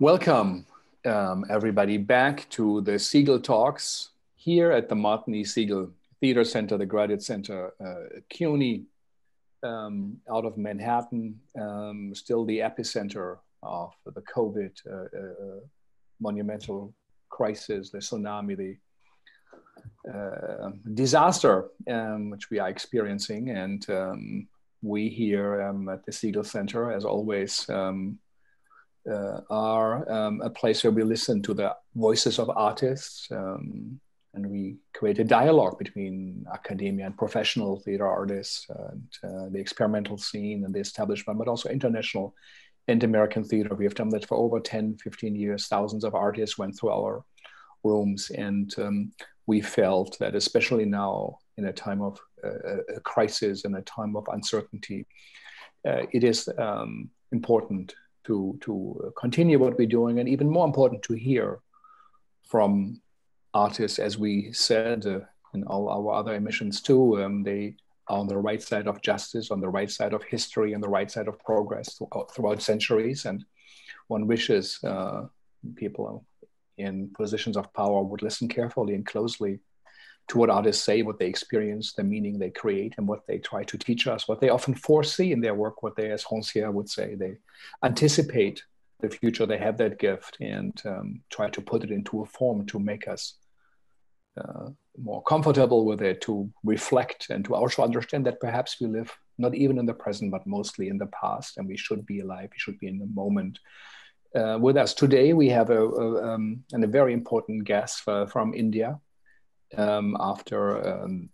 Welcome, um, everybody, back to the Segal Talks here at the Martin E. Segal Theater Center, the Graduate Center, uh, CUNY, um, out of Manhattan, um, still the epicenter of the COVID uh, uh, monumental crisis, the tsunami, the uh, disaster um, which we are experiencing. And um, we here um, at the Segal Center, as always, uh, are um, a place where we listen to the voices of artists um, and we create a dialogue between academia and professional theater artists and uh, the experimental scene and the establishment, but also international and American theater. We have done that for over 10, 15 years. Thousands of artists went through our rooms and um, we felt that especially now in a time of uh, a crisis and a time of uncertainty, uh, it is um, important to, to continue what we're doing, and even more important to hear from artists, as we said uh, in all our other emissions too. Um, they are on the right side of justice, on the right side of history, on the right side of progress throughout, throughout centuries. And one wishes uh, people in positions of power would listen carefully and closely to what artists say, what they experience, the meaning they create, and what they try to teach us, what they often foresee in their work, what they, as Rancière would say, they anticipate the future, they have that gift and um, try to put it into a form to make us uh, more comfortable with it, to reflect and to also understand that perhaps we live not even in the present, but mostly in the past, and we should be alive, we should be in the moment. Uh, with us today, we have a, a, um, and a very important guest uh, from India, um, after um,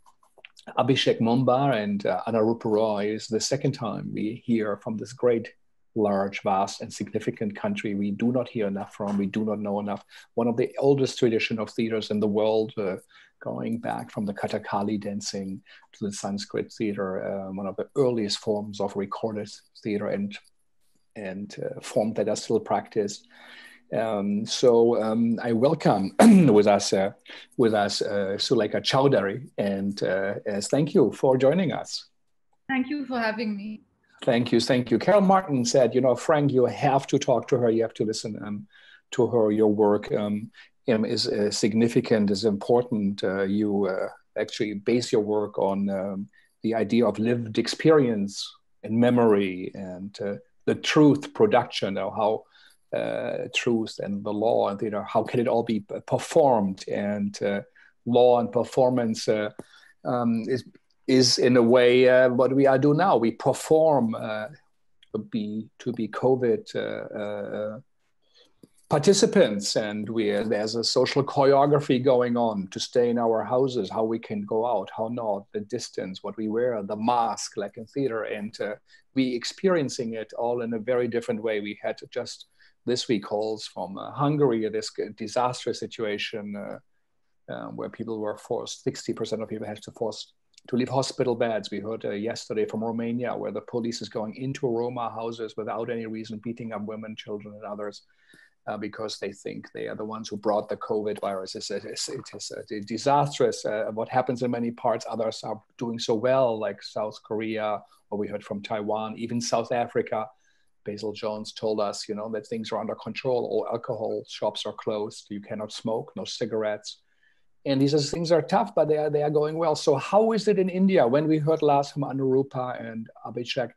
Abhishek Majumdar and uh, Anurupa Roy is the second time we hear from this great, large, vast, and significant country we do not hear enough from, we do not know enough. One of the oldest tradition of theaters in the world, uh, going back from the Kathakali dancing to the Sanskrit theater, uh, one of the earliest forms of recorded theater and and uh, form that are still practiced. Um, so um, I welcome with us uh, with us uh, Zuleikha Chaudhari, and uh, thank you for joining us. Thank you for having me. Thank you, thank you. Carol Martin said, you know, Frank, you have to talk to her. You have to listen um, to her. Your work um, is uh, significant, is important. Uh, you uh, actually base your work on um, the idea of lived experience and memory and the truth production, or how uh, truth and the law and you know how can it all be performed? And uh, law and performance uh, um, is is in a way uh, what we are doing now. We perform uh, to be to be covid uh, participants. And we there's a social choreography going on to stay in our houses how we can go out how not the distance what we wear the mask like in theater. And we experiencing it all in a very different way. We had just this week calls from uh, Hungary, this disastrous situation uh, uh, where people were forced, 60% of people had to force to leave hospital beds. We heard uh, yesterday from Romania where the police is going into Roma houses without any reason, beating up women, children, and others. Uh, because they think they are the ones who brought the COVID virus. It's, it's, it is uh, disastrous. Uh, what happens in many parts, others are doing so well, like South Korea, or we heard from Taiwan, even South Africa. Basil Jones told us, you know, that things are under control. All alcohol shops are closed. You cannot smoke, no cigarettes. And these things are tough, but they are, they are going well. So how is it in India? When we heard last from Anurupa and Abhishek,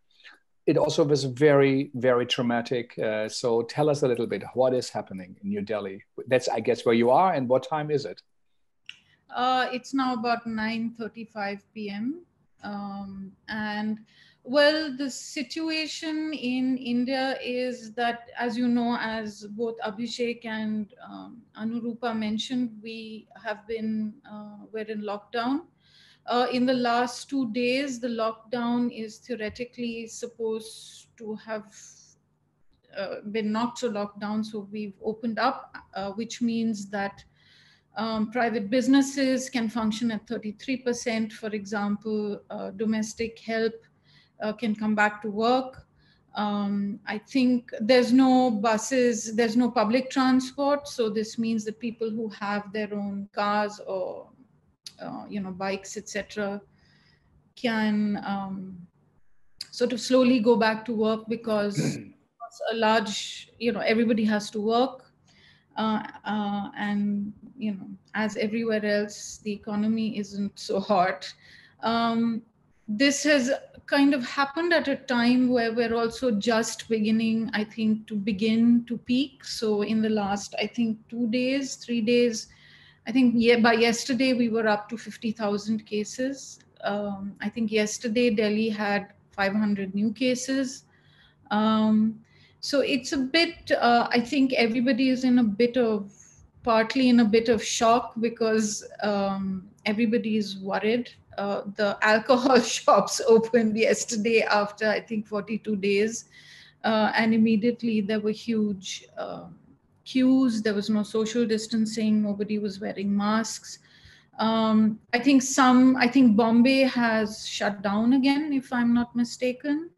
it also was very, very traumatic. Uh, so tell us a little bit, what is happening in New Delhi? That's, I guess, where you are, and what time is it? Uh, it's now about 9.35 p.m. Um, and well, the situation in India is that, as you know, as both Abhishek and um, Anurupa mentioned, we have been, uh, we're in lockdown. Uh, in the last two days, the lockdown is theoretically supposed to have uh, been not to lockdown. So we've opened up, uh, which means that um, private businesses can function at 33%, for example, uh, domestic help uh, can come back to work. Um, I think there's no buses, there's no public transport. So this means that people who have their own cars or, uh, you know, bikes, etc., can um, sort of slowly go back to work because a large, you know, everybody has to work. Uh, uh, and, you know, as everywhere else, the economy isn't so hot. Um, this has kind of happened at a time where we're also just beginning, I think, to begin to peak. So in the last, I think, two days, three days, I think yeah, by yesterday we were up to 50,000 cases. Um, I think yesterday Delhi had 500 new cases. Um, so it's a bit, uh, I think everybody is in a bit of, partly in a bit of shock because um, everybody is worried. Uh, the alcohol shops opened yesterday after, I think, 42 days. Uh, and immediately there were huge um, queues. There was no social distancing. Nobody was wearing masks. Um, I think some, I think Bombay has shut down again, if I'm not mistaken.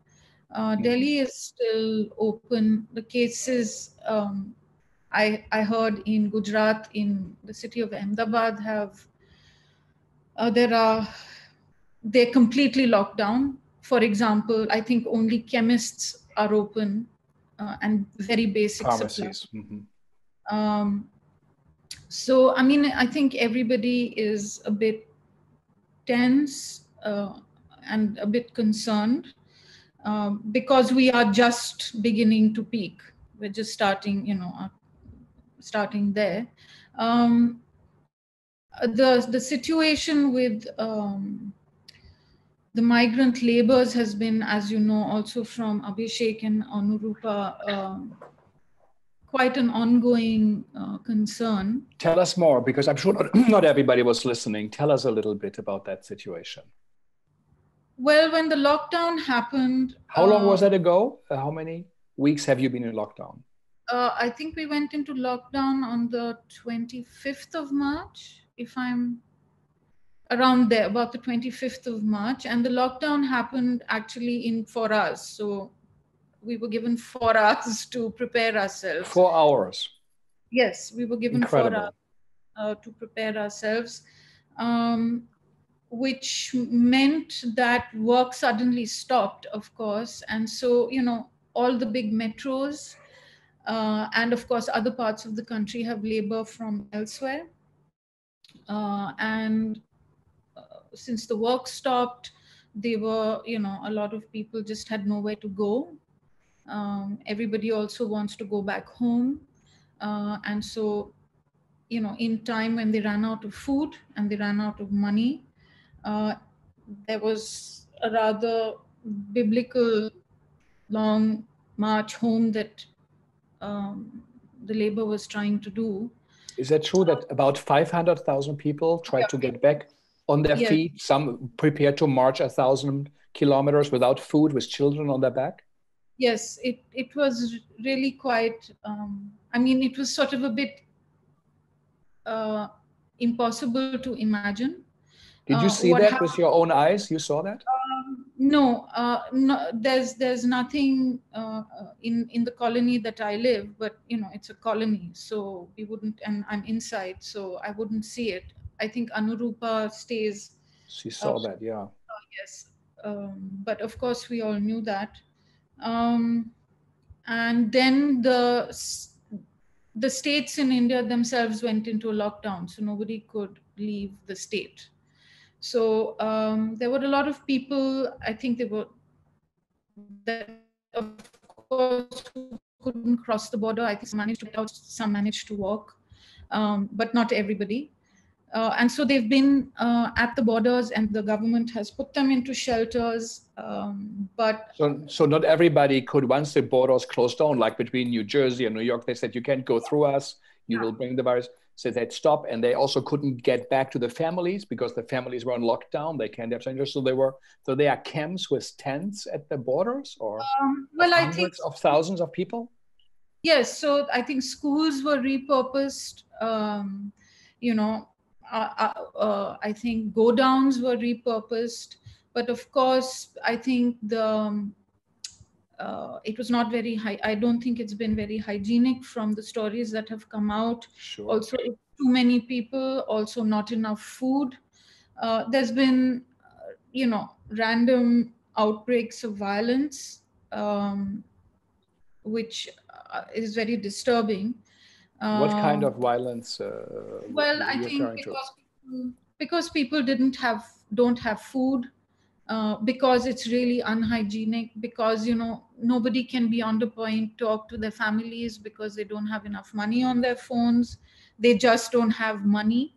Uh, mm-hmm. Delhi is still open. The cases um, I, I heard in Gujarat, in the city of Ahmedabad, have uh, there are they're completely locked down. For example, I think only chemists are open uh, and very basic pharmacies. Mm-hmm. Um, so, I mean, I think everybody is a bit tense uh, and a bit concerned um, because we are just beginning to peak. We're just starting, you know, uh, starting there. Um, the the situation with um, the migrant laborers has been, as you know, also from Abhishek and Anurupa, um, quite an ongoing uh, concern. Tell us more, because I'm sure not, not everybody was listening. Tell us a little bit about that situation. Well, when the lockdown happened. How long was uh, that ago? Uh, how many weeks have you been in lockdown? Uh, I think we went into lockdown on the 25th of March, if I'm around there, about the 25th of March. And the lockdown happened actually in for us. So we were given four hours to prepare ourselves. Four hours. Yes, we were given Incredible. four hours uh, to prepare ourselves. Um, which meant that work suddenly stopped, of course. And so, you know, all the big metros uh, and, of course, other parts of the country have labor from elsewhere. Uh, and uh, since the work stopped, they were, you know, a lot of people just had nowhere to go. Um, everybody also wants to go back home. Uh, and so, you know, in time when they ran out of food and they ran out of money, uh, there was a rather biblical long march home that um, the labor was trying to do. Is that true that about 500,000 people tried yeah. to get back on their yeah. feet? Some prepared to march a thousand kilometers without food with children on their back? Yes, it, it was really quite, um, I mean, it was sort of a bit uh, impossible to imagine did you uh, see that with your own eyes? You saw that? Um, no, uh, no, there's there's nothing uh, in in the colony that I live, but you know it's a colony, so we wouldn't, and I'm inside, so I wouldn't see it. I think Anurupa stays. She saw that, yeah. Uh, yes, um, but of course we all knew that, um, and then the the states in India themselves went into a lockdown, so nobody could leave the state. So um, there were a lot of people, I think they were, that of course, couldn't cross the border. I think some managed to get out, some managed to walk, um, but not everybody. Uh, and so they've been uh, at the borders and the government has put them into shelters um, but so, so not everybody could once the borders closed down like between new jersey and new york they said you can't go through us you yeah. will bring the virus so they'd stop and they also couldn't get back to the families because the families were on lockdown. They can't have strangers so they were so they are camps with tents at the borders or um, well i think of thousands of people? Yes so i think schools were repurposed um, you know uh, uh, uh, i think godowns were repurposed. But of course i think the um, uh, it was not very high. I don't think it's been very hygienic from the stories that have come out. Sure. Also, too many people, also not enough food. Uh, there's been, uh, you know, random outbreaks of violence, um, which uh, is very disturbing. What kind of violence? Uh, well, I think because people, because people didn't have don't have food, uh, because it's really unhygienic, because you know nobody can be on the point talk to their families because they don't have enough money on their phones, they just don't have money.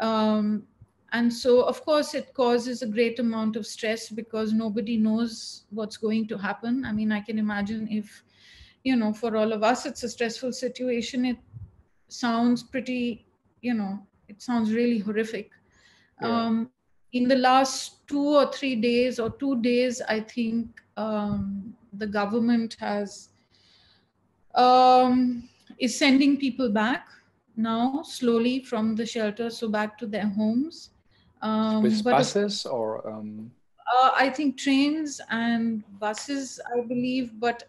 Um, and so of course it causes a great amount of stress because nobody knows what's going to happen i mean i can imagine if you know for all of us it's a stressful situation it sounds pretty you know it sounds really horrific yeah. um, in the last two or three days or two days i think um, the government has um, is sending people back now slowly from the shelter so back to their homes um, With buses or? Um... Uh, I think trains and buses, I believe, but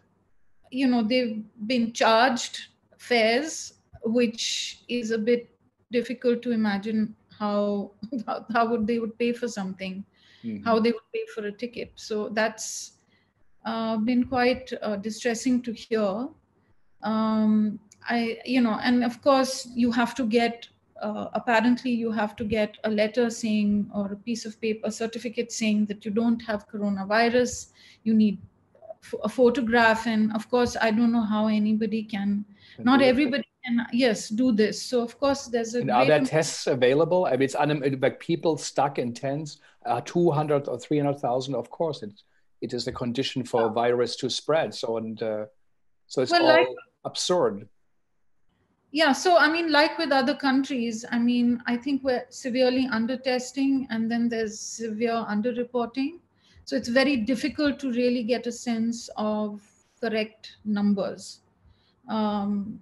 you know they've been charged fares, which is a bit difficult to imagine how how, how would they would pay for something, mm-hmm. how they would pay for a ticket. So that's uh, been quite uh, distressing to hear. Um, I you know, and of course you have to get uh, apparently you have to get a letter saying or a piece of paper, a certificate saying that you don't have coronavirus. You need a photograph, and of course, I don't know how anybody can. Not everybody can. Yes, do this. So of course, there's a. And are there tests available? I mean, it's un- like people stuck in tents, uh, two hundred or three hundred thousand. Of course, it it is a condition for yeah. virus to spread. So and uh, so it's well, all like, absurd yeah so i mean like with other countries i mean i think we're severely under testing and then there's severe under reporting so it's very difficult to really get a sense of correct numbers um,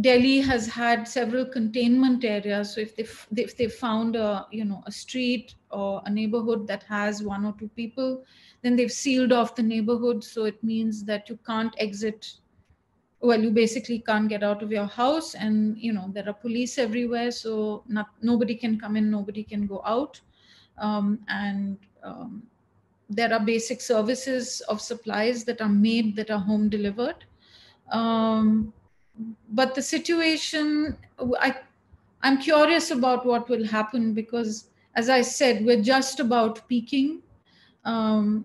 delhi has had several containment areas. So if they if they found a you know a street or a neighborhood that has one or two people then they've sealed off the neighborhood. So it means that you can't exit. Well you basically can't get out of your house and you know there are police everywhere. So not nobody can come in nobody can go out. Um, and um, there are basic services of supplies that are made that are home delivered. Um, but the situation i i'm curious about what will happen because as i said we're just about peaking um,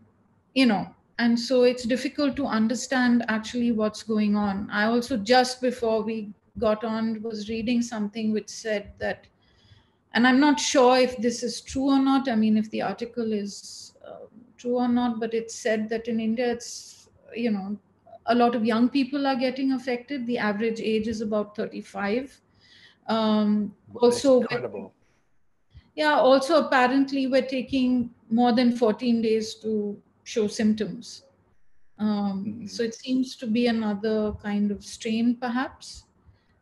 you know and so it's difficult to understand actually what's going on. I also just before we got on was reading something which said that and i'm not sure if this is true or not i mean if the article is uh, true or not but it said that in india it's you know a lot of young people are getting affected the average age is about 35 um, also incredible. yeah also apparently we're taking more than 14 days to show symptoms. Um, mm-hmm. So it seems to be another kind of strain, perhaps.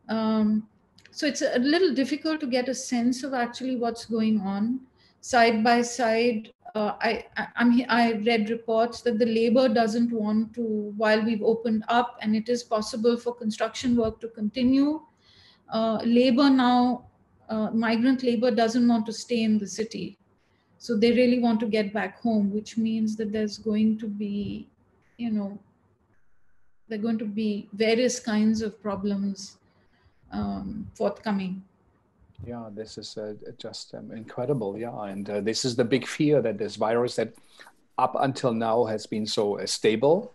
Um, so it's a little difficult to get a sense of actually what's going on. Side by side, uh, I, I, I read reports that the labor doesn't want to, while we've opened up and it is possible for construction work to continue, uh, labor now, uh, migrant labor doesn't want to stay in the city. So they really want to get back home, which means that there's going to be, you know, there are going to be various kinds of problems um, forthcoming. Yeah, this is uh, just um, incredible. Yeah, and uh, this is the big fear that this virus that up until now has been so uh, stable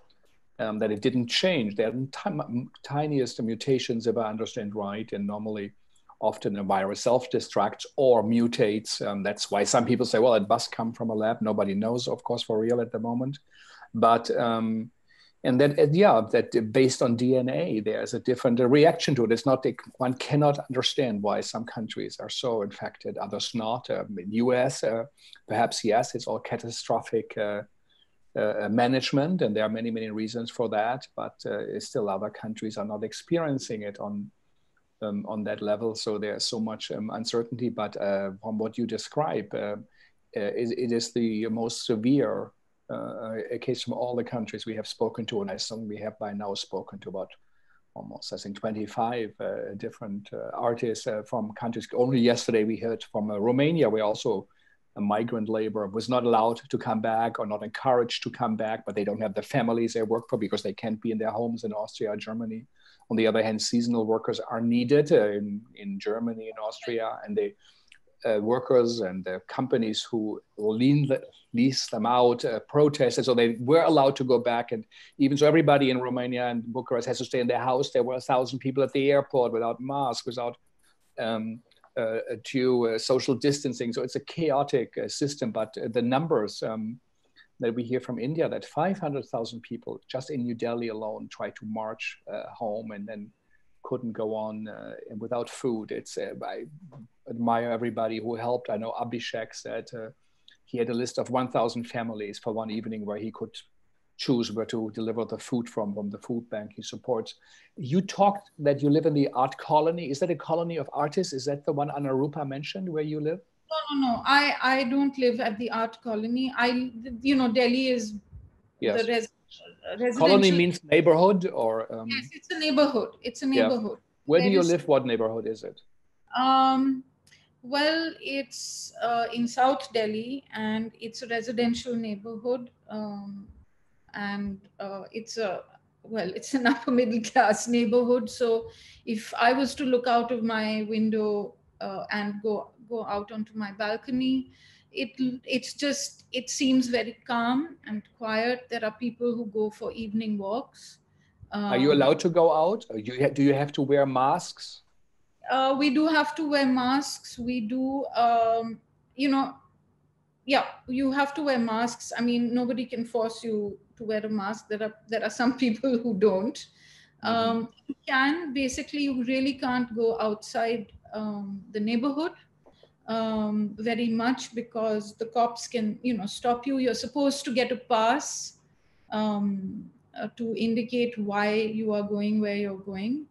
um, that it didn't change. There are tiniest mutations, if I understand right, and normally often a virus self-destructs or mutates. Um, that's why some people say, well, it must come from a lab. Nobody knows, of course, for real at the moment. But um, and that uh, yeah, that based on DNA, there's a different reaction to it. It's not one cannot understand why some countries are so infected, others not. Um, in U.S., uh, perhaps yes, it's all catastrophic. Uh, uh, management, and there are many, many reasons for that. But uh, still, other countries are not experiencing it on um, on that level. So there's so much um, uncertainty. But uh, from what you describe, uh, uh it, it is the most severe uh, case from all the countries we have spoken to, and I assume we have by now spoken to about almost, I think, 25 uh, different uh, artists from countries. Only yesterday we heard from Romania. where also a migrant labor was not allowed to come back or not encouraged to come back, but they don't have the families they work for because they can't be in their homes in Austria or Germany. On the other hand, seasonal workers are needed in, in Germany and Austria, and they uh, workers and the companies who the, lease them out uh, protested, so they were allowed to go back. And even so, everybody in Romania and Bucharest has to stay in their house. There were a thousand people at the airport without masks, without um, uh, to uh, social distancing. So it's a chaotic uh, system. But uh, the numbers um, that we hear from India, that 500,000 people just in New Delhi alone tried to march home and then couldn't go on uh, without food. It's uh, I admire everybody who helped. I know Abhishek said uh, he had a list of 1,000 families for one evening where he could choose where to deliver the food from from the food bank he supports. You talked that you live in the art colony. Is that a colony of artists? Is that the one Anurupa mentioned where you live? No, no, no. I I don't live at the art colony. I you know Delhi is yes. the res- Colony means neighborhood or? Um... Yes, it's a neighborhood. It's a neighborhood. Yeah. Where there do you is... live? What neighborhood is it? Um, well, it's uh, in South Delhi and it's a residential neighborhood. Um, and uh, it's a, well, it's an upper middle class neighborhood. So if I was to look out of my window uh, and go, go out onto my balcony, it it's just it seems very calm and quiet. There are people who go for evening walks. Um, are you allowed to go out? You do you have to wear masks? Uh, we do have to wear masks. We do um, you know yeah you have to wear masks. I mean nobody can force you to wear a mask. There are there are some people who don't. Mm-hmm. um, you can basically you really can't go outside um, the neighborhood um, very much because the cops can, you know, stop you. You're supposed to get a pass um, uh, to indicate why you are going where you're going.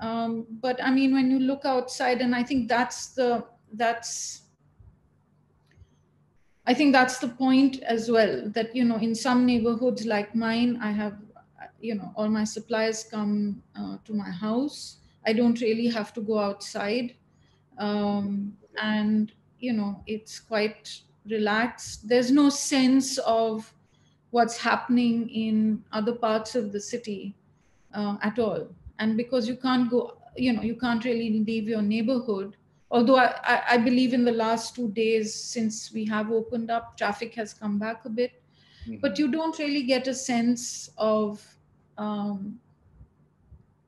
Um, but I mean, when you look outside, and I think that's the that's I think that's the point as well. That you know, in some neighborhoods like mine, I have you know all my supplies come uh, to my house. I don't really have to go outside. Um, and you know it's quite relaxed. There's no sense of what's happening in other parts of the city uh, at all. And because you can't go you know you can't really leave your neighborhood. Although I, I believe in the last two days since we have opened up traffic has come back a bit. Mm-hmm. but you don't really get a sense of um,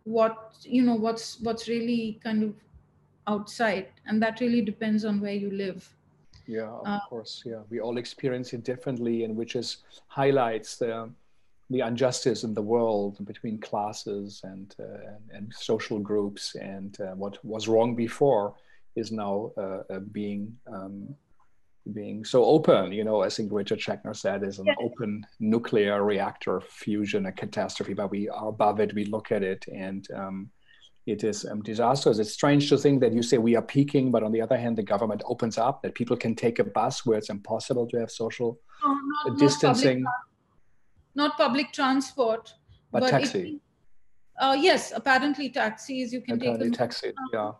what you know what's what's really kind of outside and that really depends on where you live yeah of uh, course yeah we all experience it differently and which is highlights the the injustice in the world between classes and uh, and, and, social groups and uh, what was wrong before is now uh, uh, being um, being so open, you know, I think Richard Schechner said, is an yeah. open nuclear reactor fusion, a catastrophe, but we are above it, we look at it, and um, it is um, disastrous. It's strange to think that you say we are peaking, but on the other hand, the government opens up that people can take a bus where it's impossible to have social no, not, distancing. Not public, not public transport, but, but taxi. uh, yes, apparently taxis. You can apparently take taxi. Yeah.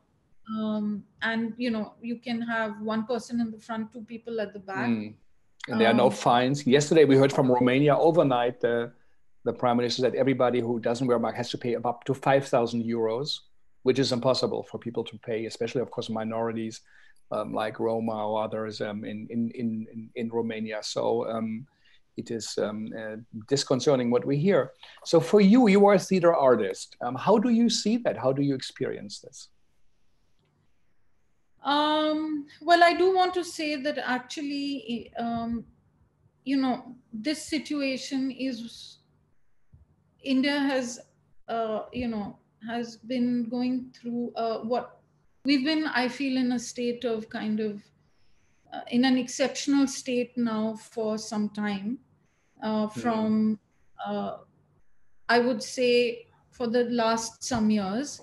Um, and you know you can have one person in the front, two people at the back. Mm. And there are no um, fines. Yesterday we heard from Romania overnight. Uh, the prime minister said everybody who doesn't wear a mask has to pay up to 5,000 euros, which is impossible for people to pay, especially, of course, minorities um, like Roma or others um, in, in, in, in Romania. So um, it is um, uh, disconcerting what we hear. So for you, you are a theater artist. Um, how do you see that? How do you experience this? Um, well, I do want to say that actually, you know, this situation is India has, uh, you know, has been going through uh, what we've been, I feel, in a state of kind of, uh, in an exceptional state now for some time. Uh, from, uh, I would say, for the last some years.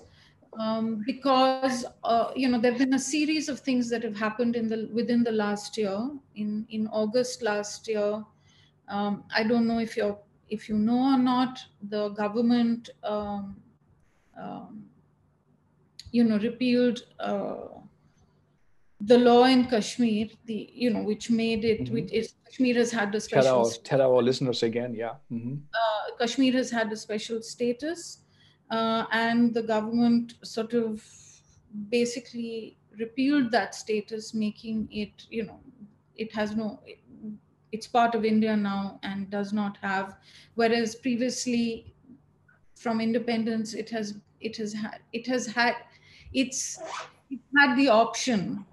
Um, because uh, you know there have been a series of things that have happened in the within the last year. In in August last year, um, I don't know if you're if you know or not, the government, um, um, you know, repealed uh, the law in Kashmir, the you know, which made it, mm-hmm. which is Kashmir has had a special. Tell our, tell our listeners again, yeah. Mm-hmm. Uh, Kashmir has had a special status, uh, and the government sort of basically repealed that status, making it, you know, it has no. It, it's part of India now and does not have, whereas previously, from independence, it has it has had it has had it's it had the option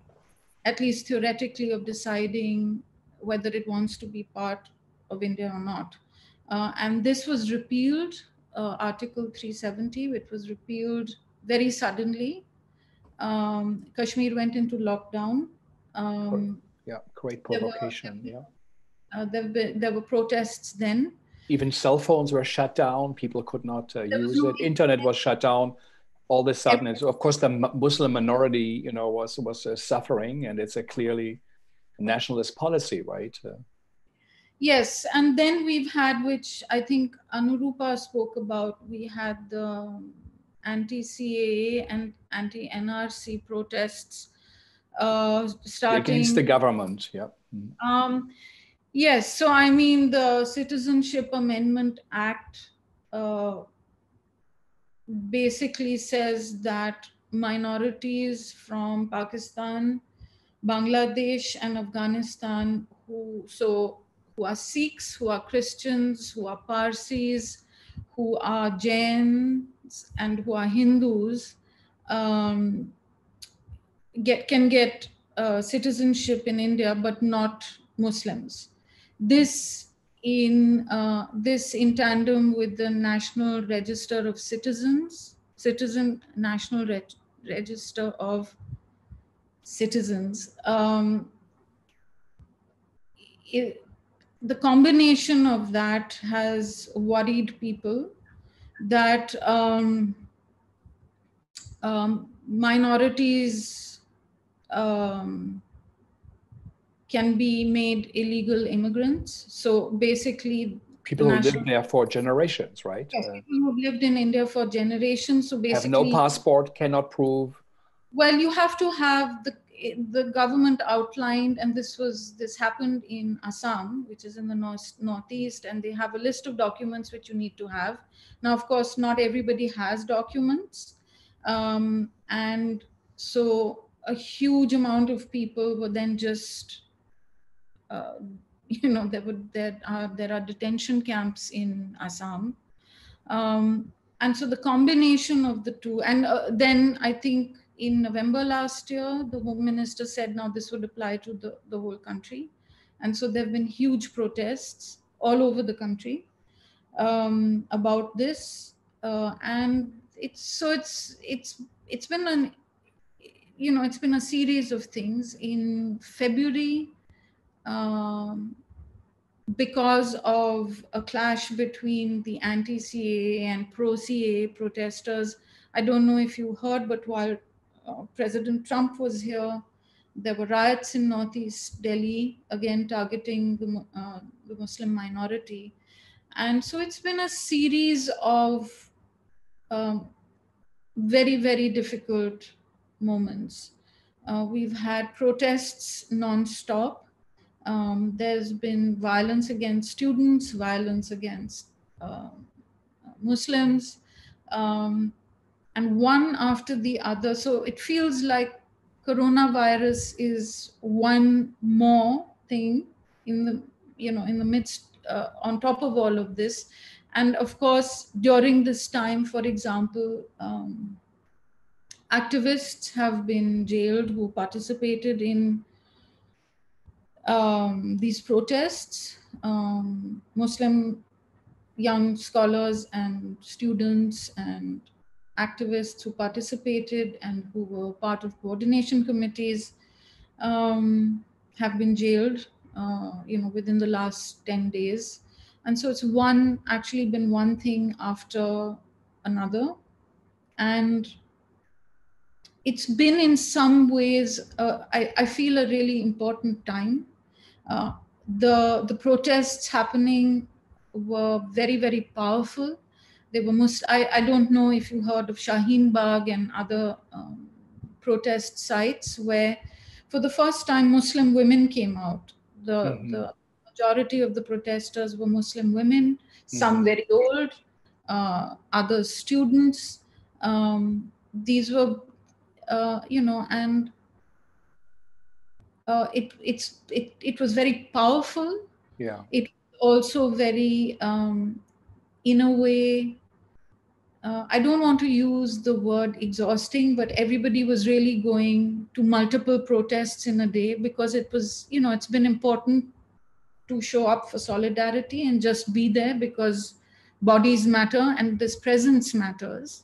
at least theoretically, of deciding whether it wants to be part of India or not. Uh, and this was repealed, uh, Article 370, which was repealed very suddenly. Um, Kashmir went into lockdown. Um, yeah, great provocation. There were, yeah. Uh, there, were, there were protests then. Even cell phones were shut down. People could not uh, use no it. Internet was shut down all of a sudden it's of course the muslim minority you know was was uh, suffering and it's a clearly nationalist policy right uh, yes and then we've had which i think anurupa spoke about we had the anti-caa and anti-nrc protests uh, starting against the government yeah mm. um, yes so i mean the citizenship amendment act uh, basically says that minorities from Pakistan, Bangladesh, and Afghanistan who so who are Sikhs, who are Christians, who are Parsis, who are Jains, and who are Hindus um, get can get uh, citizenship in India, but not Muslims. This in uh, this in tandem with the National Register of Citizens, Citizen National Reg Register of Citizens. Um, it, the combination of that has worried people that um, um, minorities um, can be made illegal immigrants. So basically, people who lived there for generations, right? Yes, uh, people who lived in India for generations. So basically, have no passport, cannot prove. Well, you have to have the the government outlined, and this was this happened in Assam, which is in the north northeast, and they have a list of documents which you need to have. Now, of course, not everybody has documents, um, and so a huge amount of people were then just uh, you know, there would there are there are detention camps in Assam, um, and so the combination of the two, and uh, then I think in November last year, the Home Minister said now this would apply to the the whole country, and so there have been huge protests all over the country um, about this, uh, and it's so it's it's it's been an you know it's been a series of things. In February um, because of a clash between the anti CAA and pro CAA protesters. I don't know if you heard, but while uh, President Trump was here, there were riots in Northeast Delhi, again targeting the, uh, the Muslim minority. And so it's been a series of um, very, very difficult moments. Uh, we've had protests nonstop. Um, there's been violence against students, violence against uh, Muslims, um, and one after the other. So it feels like coronavirus is one more thing in the you know in the midst uh, on top of all of this and of course during this time for example um, activists have been jailed who participated in um, these protests, um, Muslim young scholars and students and activists who participated and who were part of coordination committees um, have been jailed, uh, you know, within the last 10 days. And so it's one, actually been one thing after another. And it's been in some ways, uh, I, I feel a really important time uh, the the protests happening were very very powerful. They were most. I, I don't know if you heard of Shaheen Bagh and other um, protest sites where, for the first time, Muslim women came out. The, mm-hmm. the majority of the protesters were Muslim women, some mm-hmm. very old, uh, others students. Um, these were, uh, you know, and uh, it it's it it was very powerful. Yeah. It also very, um, in a way, uh, I don't want to use the word exhausting, but everybody was really going to multiple protests in a day because it was, you know, it's been important to show up for solidarity and just be there because bodies matter and this presence matters.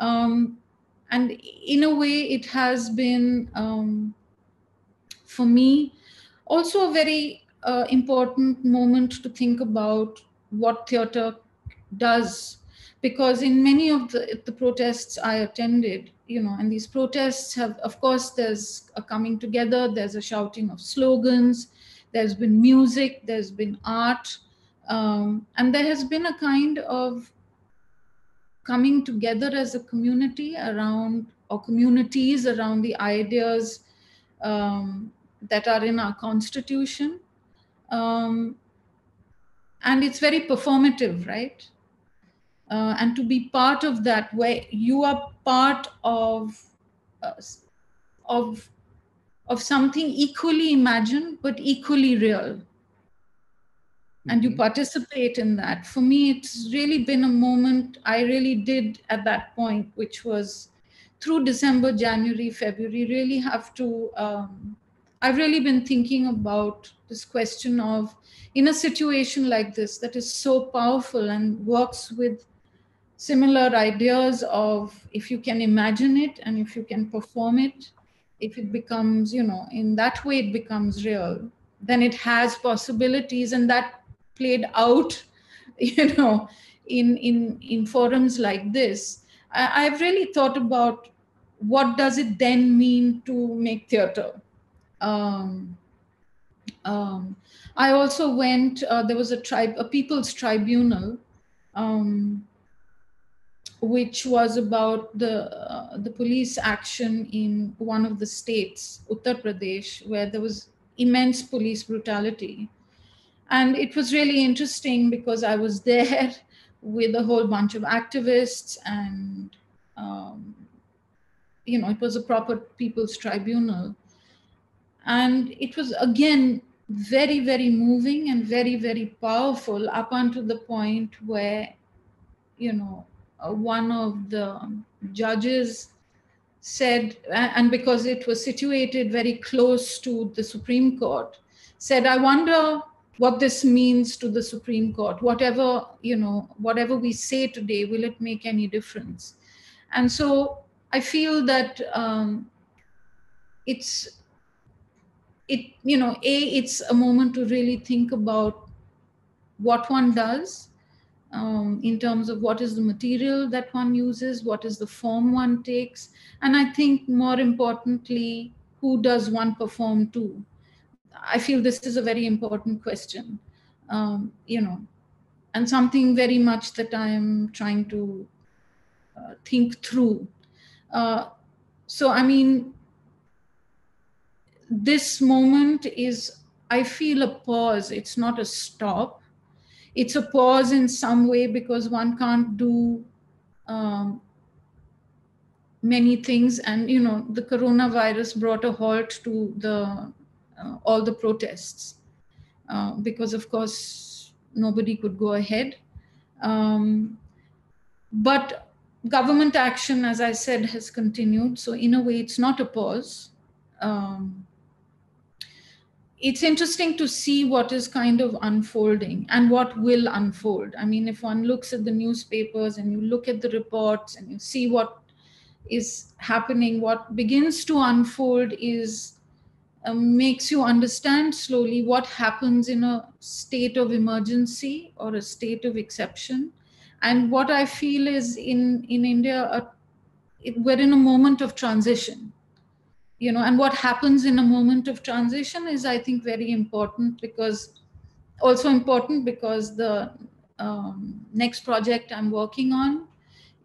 Um, and in a way, it has been, um, for me, also a very uh, important moment to think about what theater does. Because in many of the, the protests i attended you know and these protests have of course there's a coming together there's a shouting of slogans there's been music there's been art um, and there has been a kind of coming together as a community around or communities around the ideas um, that are in our constitution. Um, and it's very performative right? Uh, and to be part of that where you are part of uh, of of something equally imagined but equally real. And you mm-hmm. participate in that. For me it's really been a moment i really did at that point which was through december january february really have to um, i've really been thinking about this question of in a situation like this that is so powerful and works with similar ideas of if you can imagine it and if you can perform it if it becomes you know in that way it becomes real then it has possibilities. And that played out you know in in in forums like this. I, i've really thought about what does it then mean to make theater um, um, i also went uh, there was a tribe a people's tribunal um, which was about the uh, the police action in one of the states, Uttar Pradesh, where there was immense police brutality, and it was really interesting because I was there with a whole bunch of activists, and um, you know, it was a proper people's tribunal, and it was again very very moving and very very powerful up until the point where you know uh, one of the judges said, and because it was situated very close to the Supreme Court, said, I wonder what this means to the Supreme Court. Whatever, you know, whatever we say today, will it make any difference? And so I feel that um, it's, it, you know, A, it's a moment to really think about what one does um, in terms of what is the material that one uses, what is the form one takes, and I think more importantly, who does one perform to? I feel this is a very important question, um, you know, and something very much that I am trying to uh, think through. Uh, so, I mean, this moment is, I feel a pause, it's not a stop. It's a pause in some way because one can't do um, many things. And you know the coronavirus brought a halt to the uh, all the protests uh, because of course nobody could go ahead. Um, but government action as i said has continued. So in a way it's not a pause. Um, it's interesting to see what is kind of unfolding and what will unfold. I mean, if one looks at the newspapers and you look at the reports and you see what is happening, what begins to unfold is uh, makes you understand slowly what happens in a state of emergency or a state of exception. And what I feel is in in India, uh, it, we're in a moment of transition you know and what happens in a moment of transition is i think very important because also important because the um, next project i'm working on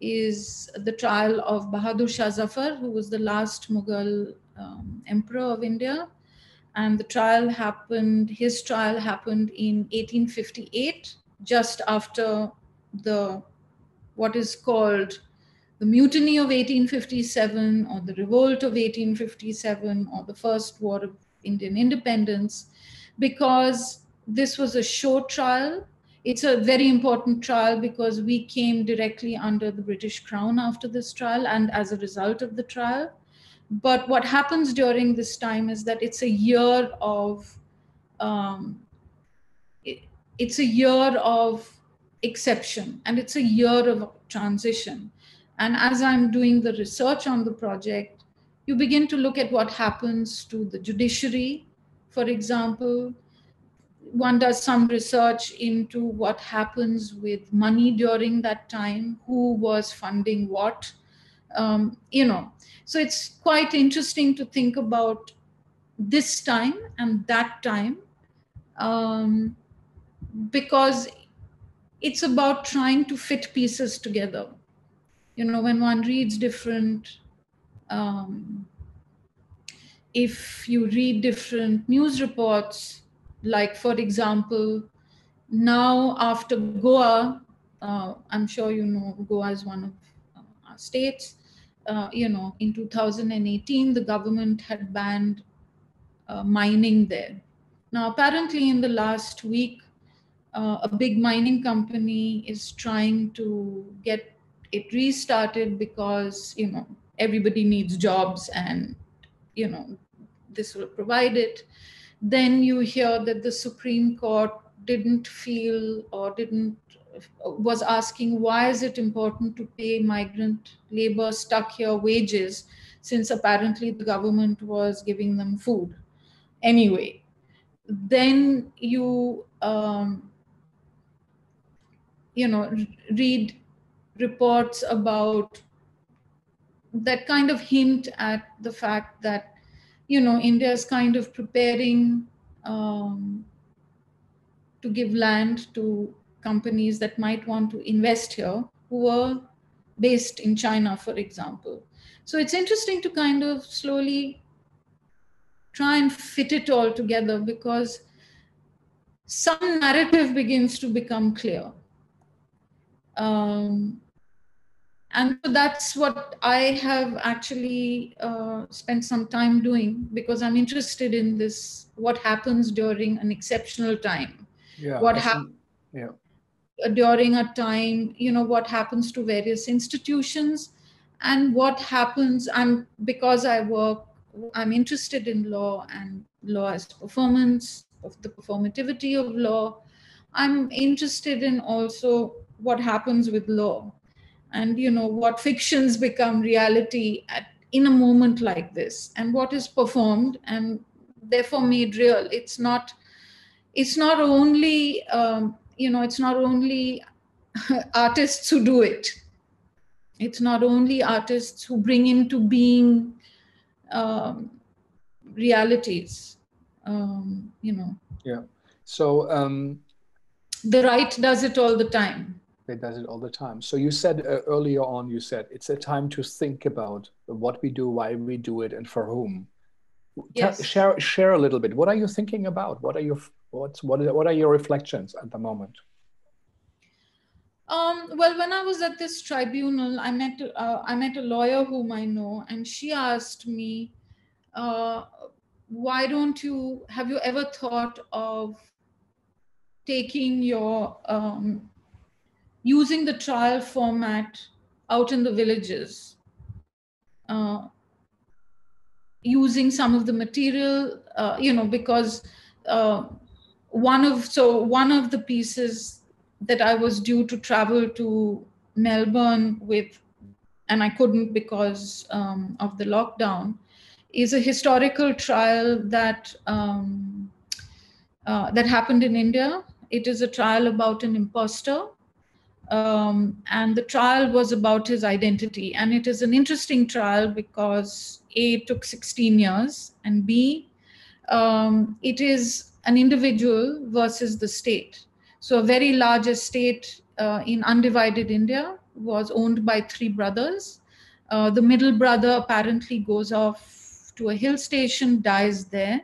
is the trial of bahadur shah zafar who was the last mughal um, emperor of India. And the trial happened, his trial happened in 1858, just after the what is called the mutiny of 1857 or the revolt of 1857 or the first war of Indian independence, because this was a short trial. It's a very important trial because we came directly under the British Crown after this trial and as a result of the trial. But what happens during this time is that it's a year of um, it, it's a year of exception and it's a year of transition. And as I'm doing the research on the project, you begin to look at what happens to the judiciary, for example. One does some research into what happens with money during that time, who was funding what, um, you know. So it's quite interesting to think about this time and that time um, because it's about trying to fit pieces together. You know, when one reads different, um, if you read different news reports, like for example, now after Goa, uh, I'm sure you know Goa is one of uh, our states. Uh, you know, in 2018, the government had banned uh, mining there. Now, apparently, in the last week, uh, a big mining company is trying to get it restarted because you know everybody needs jobs and you know this will provide it. Then you hear that the supreme court didn't feel or didn't was asking why is it important to pay migrant labor stuck here wages since apparently the government was giving them food? Anyway then you um, you know read reports about that kind of hint at the fact that you know india is kind of preparing um, to give land to companies that might want to invest here who are based in china for example. So it's interesting to kind of slowly try and fit it all together because some narrative begins to become clear. Um, and so that's what I have actually uh, spent some time doing because I'm interested in this what happens during an exceptional time. Yeah. What happens yeah. during a time, you know, what happens to various institutions and what happens. I'm because I work, I'm interested in law and law as performance, of the performativity of law. I'm interested in also what happens with law and you know what fictions become reality at, in a moment like this and what is performed. And therefore made real. It's not it's not only um, you know it's not only artists who do it. It's not only artists who bring into being um, realities um, you know. Yeah. So um, the right does it all the time it does it all the time. So you said uh, earlier on, you said it's a time to think about what we do, why we do it, and for whom. Yes. share share a little bit. What are you thinking about? What are your what's what what are your reflections at the moment? Um, well, when I was at this tribunal, I met uh, I met a lawyer whom I know, and she asked me, uh, "Why don't you have you ever thought of taking your um, using the trial format out in the villages, uh, using some of the material, uh, you know, because uh, one of so one of the pieces that I was due to travel to Melbourne with, and I couldn't because um, of the lockdown, is a historical trial that um, uh, that happened in India. It is a trial about an imposter um, and the trial was about his identity. And it is an interesting trial because A, it took 16 years, and B, um, it is an individual versus the state. So, a very large estate uh, in undivided India was owned by three brothers. Uh, the middle brother apparently goes off to a hill station, dies there.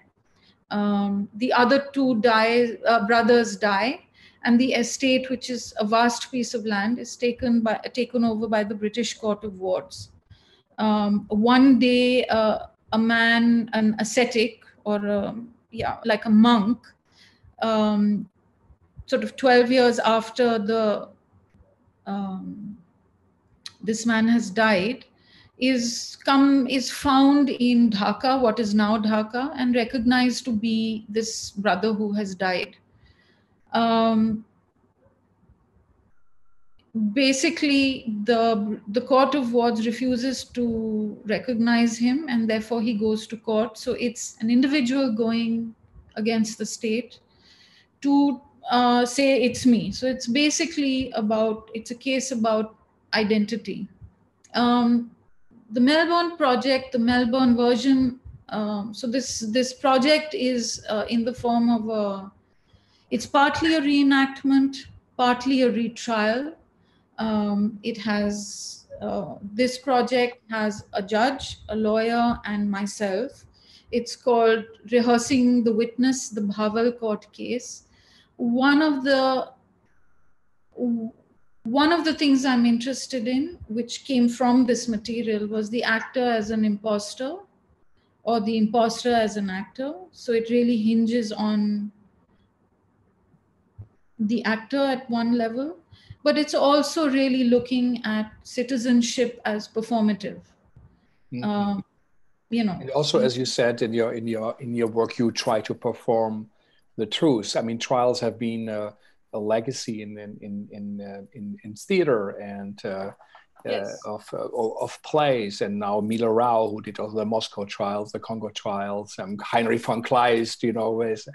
Um, the other two die, uh, brothers die, and the estate, which is a vast piece of land, is taken by taken over by the British Court of Wards. Um, one day, uh, a man, an ascetic, or a, yeah, like a monk, um, sort of 12 years after the um, this man has died, is come is found in Dhaka, what is now Dhaka, and recognized to be this brother who has died. Um, basically, the the court of wards refuses to recognize him, and therefore he goes to court. So it's an individual going against the state to uh, say it's me. So it's basically about it's a case about identity. Um, the Melbourne project, the Melbourne version. Um, so this this project is uh, in the form of a. It's partly a reenactment, partly a retrial. Um, it has uh, this project has a judge, a lawyer, and myself. It's called rehearsing the witness, the Bhawal court case. One of the one of the things I'm interested in, which came from this material, was the actor as an imposter or the imposter as an actor. So it really hinges on the actor at one level, but it's also really looking at citizenship as performative. Mm-hmm. Um, you know. And also, as you said in your in your in your work, you try to perform the truth. I mean, trials have been. Uh, a legacy in in in in, uh, in, in, theater and uh, uh yes. of of plays, and now Milo Rau, who did all the Moscow trials, the Congo trials, um, Heinrich von Kleist, you know, is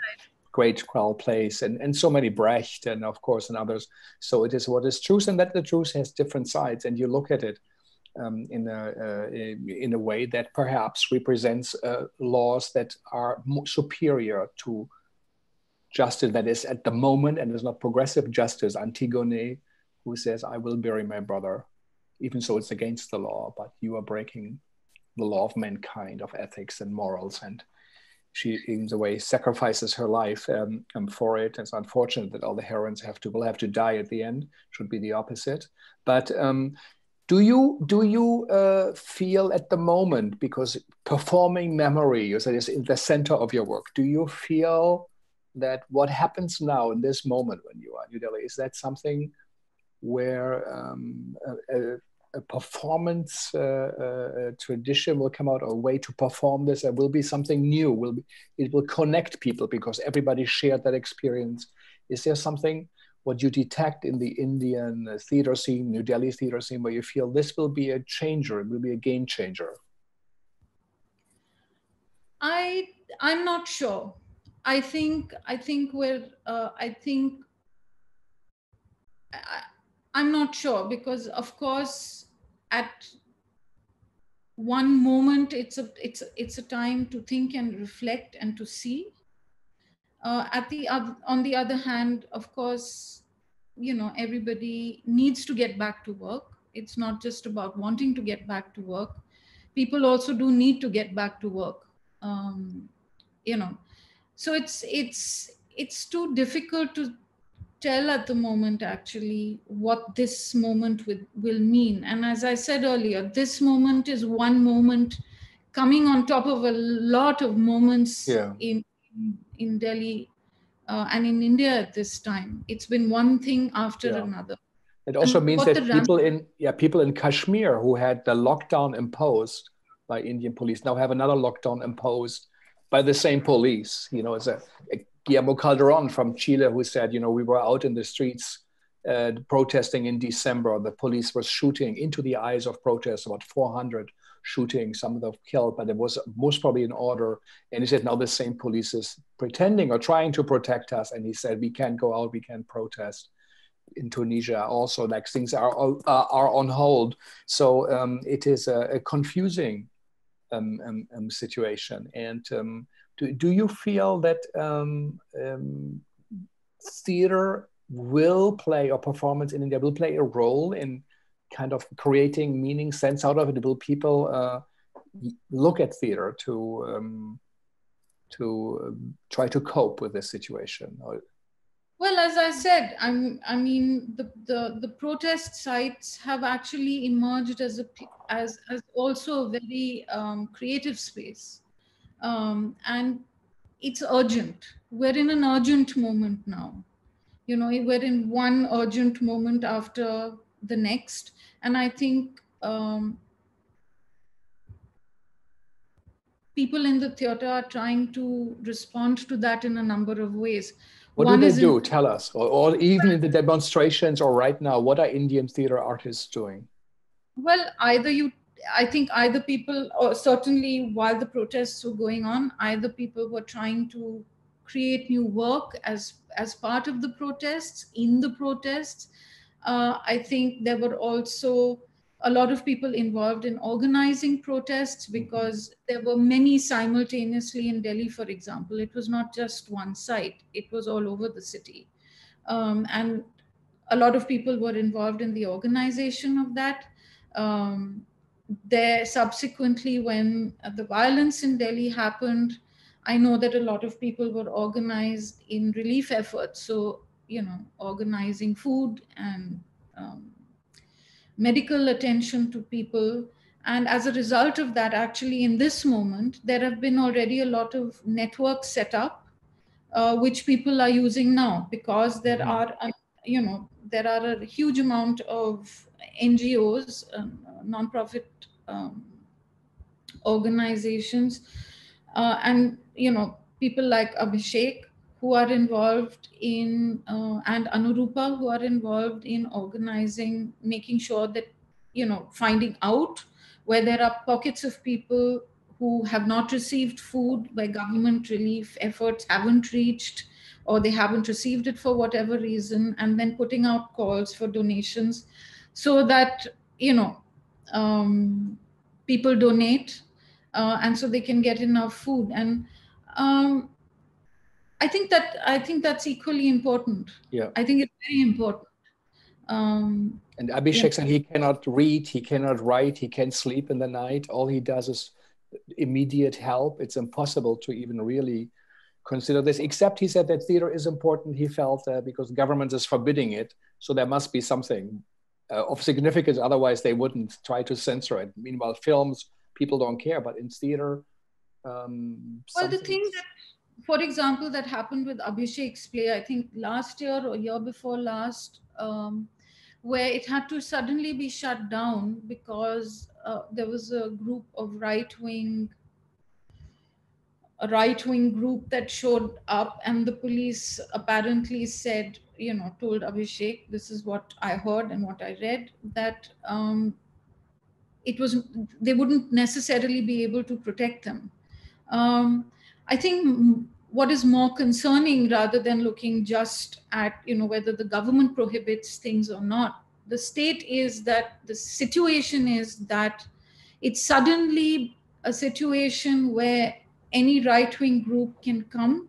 great choral plays, and and so many Brecht, and of course, and others. So it is what is truth, and that the truth has different sides, and you look at it. Um, in a uh, in a way that perhaps represents uh, laws that are superior to justice that is at the moment and is not progressive justice. Antigone, who says, I will bury my brother, even so it's against the law, but you are breaking the law of mankind, of ethics and morals. And she, in a way, sacrifices her life um, um, for it. It's unfortunate that all the heroines have to will have to die at the end. Should be the opposite. But um, do you do you uh, feel at the moment because performing memory, you said, is in the center of your work? Do you feel that what happens now in this moment when you are in New Delhi is that something where um, a, a, performance uh, uh, tradition will come out, or a way to perform this, There will be something new. Will be, it will connect people because everybody shared that experience. Is there something what you detect in the Indian theater scene, New Delhi theater scene, where you feel this will be a changer, it will be a game changer? I I'm not sure. I think I think we're uh, I think I, I'm not sure because of course at one moment it's a it's it's a time to think and reflect and to see. Uh, at the other, on the other hand, of course, you know everybody needs to get back to work. It's not just about wanting to get back to work. People also do need to get back to work. Um, you know, so it's it's it's too difficult to tell at the moment actually what this moment with, will mean and as i said earlier this moment is one moment coming on top of a lot of moments yeah. in in delhi uh, and in india at this time it's been one thing after yeah. another it also and means that people in yeah people in kashmir who had the lockdown imposed by indian police now have another lockdown imposed by the same police. You know, it's a, a Guillermo Calderon from Chile who said, you know, we were out in the streets uh, protesting in December. The police was shooting into the eyes of protests, about 400 shooting, some of them killed, but it was most probably in order. And he said, now the same police is pretending or trying to protect us. And he said, we can't go out, we can't protest. In Tunisia, also, like things are are on hold. So um, it is a, a confusing um, um, um, situation. And um, do, do you feel that um, theater will play or performance in India will play a role in kind of creating meaning sense out of it? Will people uh, look at theater to um, to um, try to cope with this situation? Well, as I said, I'm, I mean, the, the, the protest sites have actually emerged as, a, as, as also a very um, creative space. Um, and it's urgent. We're in an urgent moment now. You know, we're in one urgent moment after the next. And I think um, people in the theater are trying to respond to that in a number of ways. What One do they do? In, Tell us. Or, or, even in the demonstrations or right now, what are Indian theater artists doing? Well, either you, I think either people, or certainly while the protests were going on, either people were trying to create new work as, as part of the protests, in the protests. Uh, I think there were also a lot of people involved in organizing protests mm-hmm. because there were many simultaneously in Delhi, for example. It was not just one site, it was all over the city. Um, and a lot of people were involved in the organization of that. Um, there, subsequently, when the violence in Delhi happened, I know that a lot of people were organized in relief efforts. So, you know, organizing food and um, medical attention to people. And as a result of that, actually, in this moment, there have been already a lot of networks set up, uh, which people are using now because there mm-hmm. are, uh, you know, there are a huge amount of NGOs, um, nonprofit um, organizations, uh, and you know, people like Abhishek who are involved in, uh, and Anurupa, who are involved in organizing, making sure that, you know, finding out where there are pockets of people who have not received food, where government relief efforts haven't reached, or they haven't received it for whatever reason, and then putting out calls for donations so that, you know, um, people donate uh, and so they can get enough food. And um, I think that I think that's equally important. Yeah. I think it's very important. Um, and Abhishek yeah. said he cannot read, he cannot write, he can't sleep in the night. All he does is immediate help. It's impossible to even really consider this, except he said that theater is important. He felt uh, because government is forbidding it, so there must be something uh, of significance. Otherwise, they wouldn't try to censor it. Meanwhile, films people don't care, but in theater, um, well, the thing that for example, that happened with Abhishek's play, I think last year or year before last, um, where it had to suddenly be shut down because uh, there was a group of right wing a right wing group that showed up and the police apparently said you know told abhishek this is what i heard and what i read that um, it was they wouldn't necessarily be able to protect them. Um, I think what is more concerning rather than looking just at you know whether the government prohibits things or not the state is that the situation is that it's suddenly a situation where any right wing group can come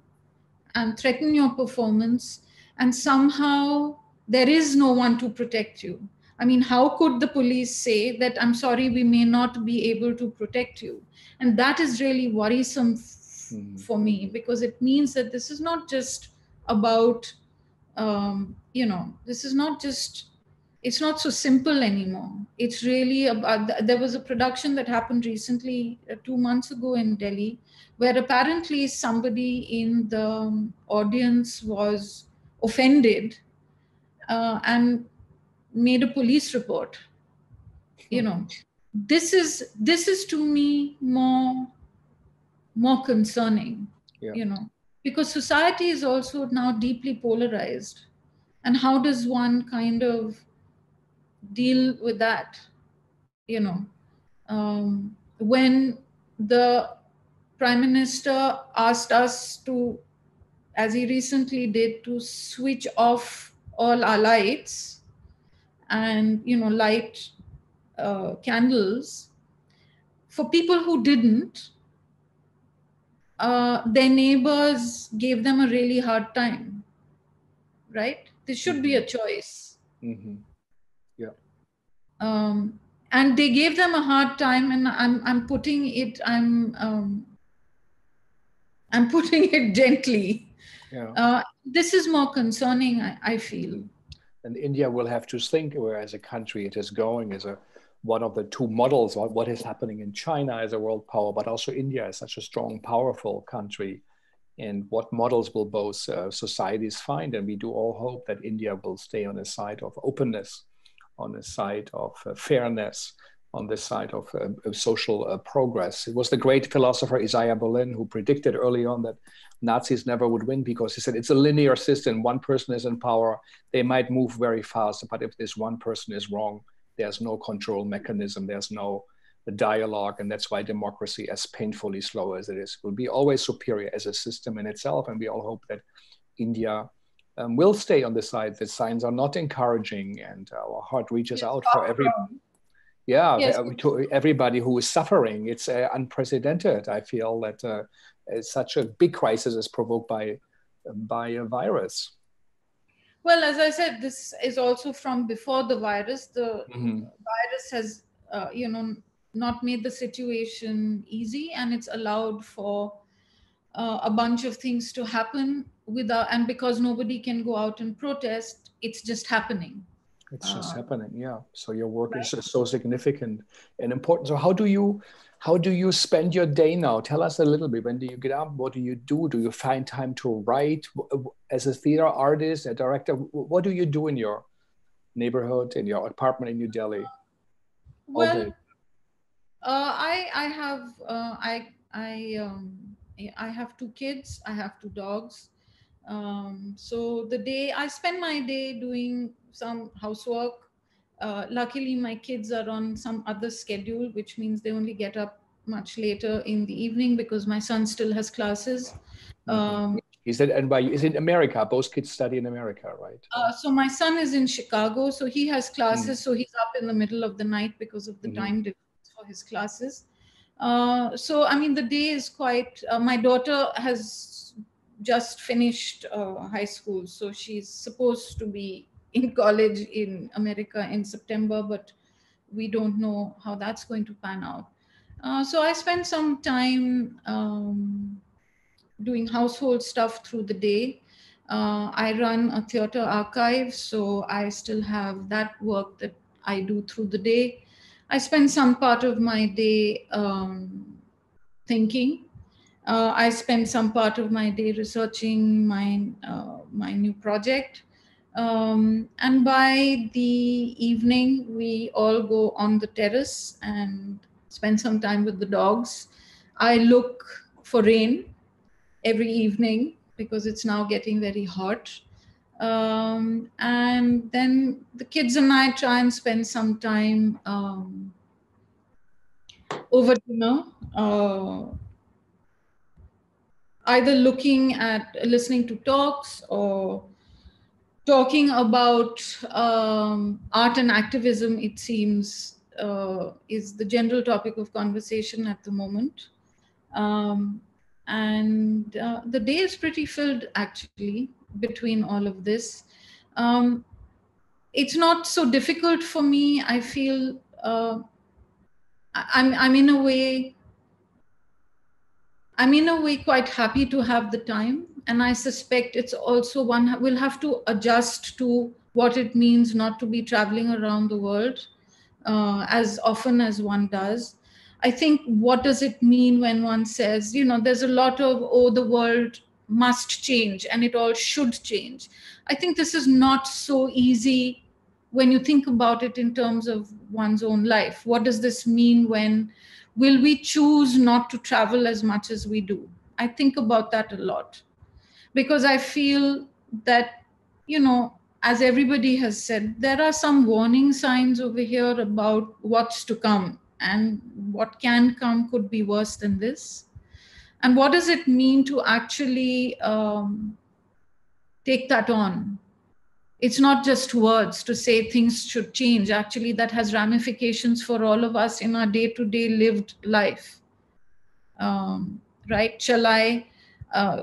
and threaten your performance and somehow there is no one to protect you. I mean how could the police say that i'm sorry we may not be able to protect you? And that is really worrisome mm. for me because it means that this is not just about um, you know this is not just it's not so simple anymore. It's really about there was a production that happened recently uh, two months ago in delhi where apparently somebody in the um, audience was offended uh, and made a police report. You know this is this is to me more more concerning yeah. you know because society is also now deeply polarized. And how does one kind of deal with that you know? Um, when the prime minister asked us to as he recently did to switch off all our lights and you know light uh, candles. For people who didn't uh, their neighbors gave them a really hard time right? This should be a choice. Mm-hmm. yeah. Um, and they gave them a hard time and i'm i'm putting it i'm um, i'm putting it gently yeah. Uh, this is more concerning I, I feel and india will have to think where as a country it is going as a one of the two models of what is happening in china as a world power but also india is such a strong powerful country and what models will both uh, societies find and we do all hope that india will stay on the side of openness on the side of uh, fairness, on this side of, uh, of social uh, progress. It was the great philosopher Isaiah Berlin who predicted early on that Nazis never would win because he said it's a linear system. One person is in power, they might move very fast, but if this one person is wrong, there's no control mechanism, there's no dialogue, and that's why democracy, as painfully slow as it is, will be always superior as a system in itself. And we all hope that India um, will stay on the side that signs are not encouraging and our heart reaches out for every yeah yes. to everybody who is suffering it's uh, unprecedented i feel that uh, such a big crisis is provoked by by a virus well as i said this is also from before the virus the mm-hmm. virus has uh, you know not made the situation easy and it's allowed for uh, a bunch of things to happen without and because nobody can go out and protest it's just happening it's just uh, happening yeah. So your work right. is so significant and important. So how do you how do you spend your day now? Tell us a little bit. When do you get up? What do you do? Do you find time to write? As a theater artist a director what do you do in your neighborhood in your apartment in new delhi well uh, i i have uh, i i um, i have two kids. I have two dogs. Um, so the day I spend my day doing some housework. Uh, luckily, my kids are on some other schedule, which means they only get up much later in the evening because my son still has classes. Mm-hmm. Um, is it and by is it America? Both kids study in America, right? Uh, so my son is in Chicago, so he has classes. Mm. So he's up in the middle of the night because of the mm-hmm. time difference for his classes. Uh, so I mean, the day is quite. Uh, my daughter has just finished uh, high school, so she's supposed to be in college in America in September, but we don't know how that's going to pan out. Uh, so I spend some time um, doing household stuff through the day. Uh, I run a theater archive, so I still have that work that I do through the day. I spend some part of my day um, thinking uh, I spend some part of my day researching my uh, my new project. Um, and by the evening, we all go on the terrace and spend some time with the dogs. I look for rain every evening because it's now getting very hot. Um, and then the kids and I try and spend some time um, over dinner. Uh, either looking at listening to talks or talking about um, art and activism, it seems, uh, is the general topic of conversation at the moment. Um, and uh, the day is pretty filled actually between all of this. Um, it's not so difficult for me. I feel uh, I'm, I'm in a way I'm in a way quite happy to have the time. And I suspect it's also one we'll have to adjust to what it means not to be traveling around the world uh, as often as one does. I think what does it mean when one says, you know, there's a lot of, oh, the world must change and it all should change. I think this is not so easy when you think about it in terms of one's own life. What does this mean when will we choose not to travel as much as we do? I think about that a lot because I feel that, you know, as everybody has said, there are some warning signs over here about what's to come, and what can come could be worse than this. And what does it mean to actually um, take that on? It's not just words to say things should change. Actually that has ramifications for all of us in our day-to-day lived life. Um, right? Shall i uh,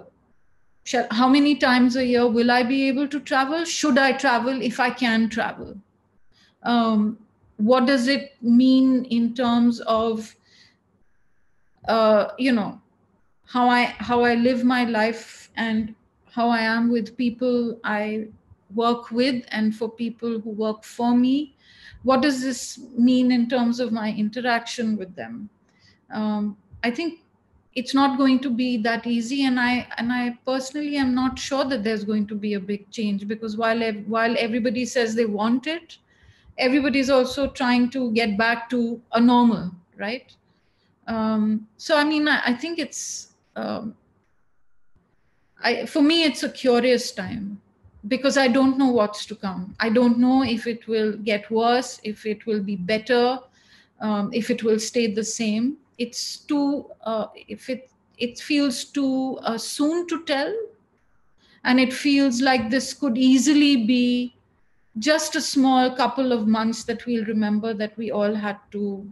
shall, how many times a year will i be able to travel? Should i travel if i can travel? Um, what does it mean in terms of uh, you know how i how i live my life and how i am with people i work with and for people who work for me what does this mean in terms of my interaction with them? Um, i think it's not going to be that easy and i and i personally am not sure that there's going to be a big change because while while everybody says they want it everybody's also trying to get back to a normal right? Um, so i mean i, I think it's um, I, for me it's a curious time because i don't know what's to come. I don't know if it will get worse if it will be better um, if it will stay the same. It's too uh, if it it feels too uh, soon to tell. And it feels like this could easily be just a small couple of months that we'll remember that we all had to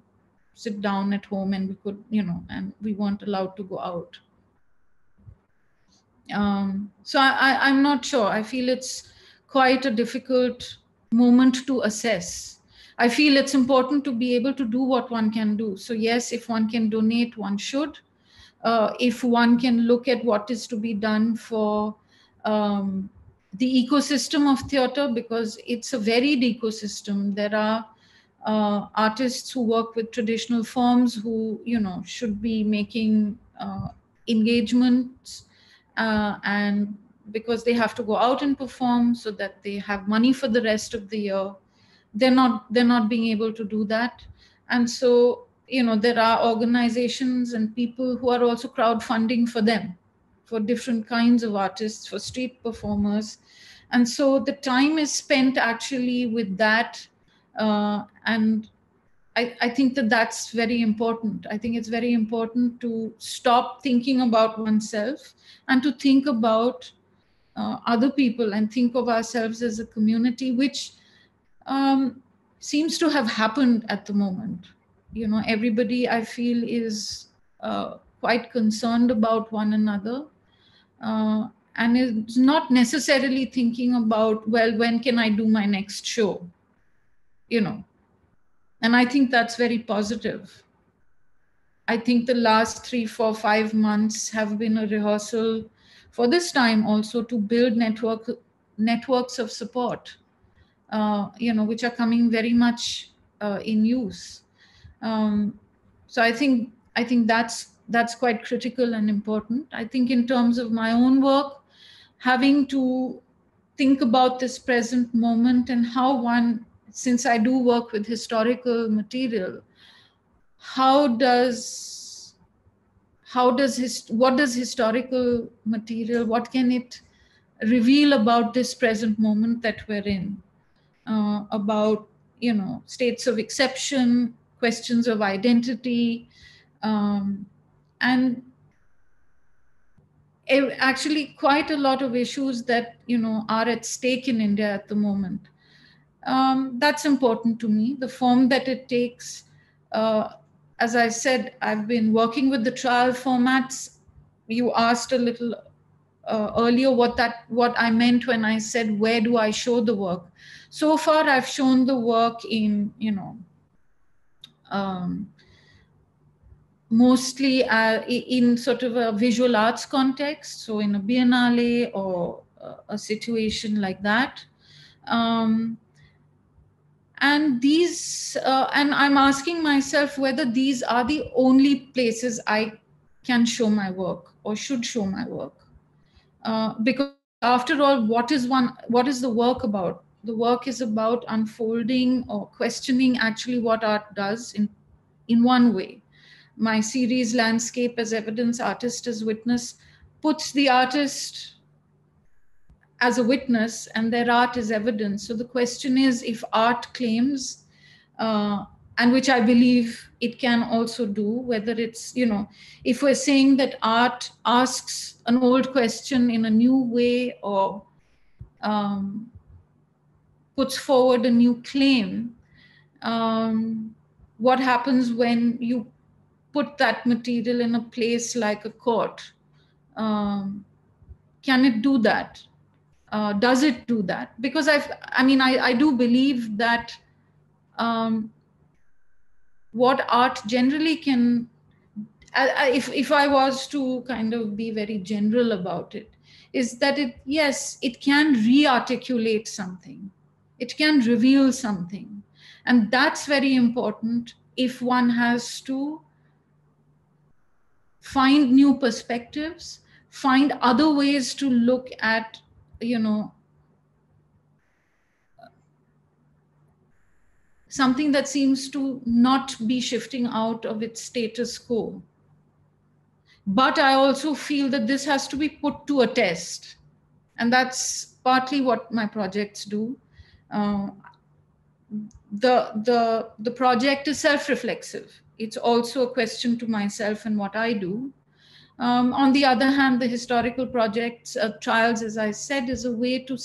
sit down at home and we could you know and we weren't allowed to go out um, so I, i'm not sure i feel it's quite a difficult moment to assess I feel it's important to be able to do what one can do. So, yes, if one can donate, one should. Uh, if one can look at what is to be done for um, the ecosystem of theater, because it's a varied ecosystem. There are uh, artists who work with traditional forms who, you know, should be making uh, engagements uh, and because they have to go out and perform so that they have money for the rest of the year they're not they're not being able to do that. And so you know there are organizations and people who are also crowdfunding for them for different kinds of artists for street performers. And so the time is spent actually with that uh, and I, I think that that's very important i think it's very important to stop thinking about oneself and to think about uh, other people and think of ourselves as a community which um, seems to have happened at the moment. You know, everybody I feel is uh, quite concerned about one another. Uh, and is not necessarily thinking about, well, when can I do my next show? You know, and I think that's very positive. I think the last three, four, five months have been a rehearsal for this time also to build network networks of support uh, you know, which are coming very much uh, in use. Um, so I think I think that's that's quite critical and important. I think in terms of my own work, having to think about this present moment and how one, since I do work with historical material, how does how does his what does historical material what can it reveal about this present moment that we're in uh, about you know states of exception, questions of identity, um, and actually quite a lot of issues that you know are at stake in India at the moment. Um, that's important to me. The form that it takes. Uh, as I said, I've been working with the trial formats. You asked a little uh, earlier what that what I meant when I said where do I show the work so far i've shown the work in you know um, mostly uh, in sort of a visual arts context so in a biennale or a situation like that um, and these uh, and i'm asking myself whether these are the only places i can show my work or should show my work. Uh, because after all what is one what is the work about? The work is about unfolding or questioning actually what art does in in one way. My series landscape as evidence artist as witness puts the artist as a witness and their art is evidence so the question is if art claims uh, and which i believe it can also do whether it's you know if we're saying that art asks an old question in a new way or um, puts forward a new claim, um, what happens when you put that material in a place like a court? Um, can it do that? Uh, does it do that? Because I've, I mean, I, I do believe that um, what art generally can if if i was to kind of be very general about it is that it yes it can re-articulate something it can reveal something and that's very important if one has to find new perspectives find other ways to look at you know something that seems to not be shifting out of its status quo but I also feel that this has to be put to a test. And that's partly what my projects do. Uh, the, the, the project is self reflexive, it's also a question to myself and what I do. Um, on the other hand, the historical projects, trials, as I said, is a way to,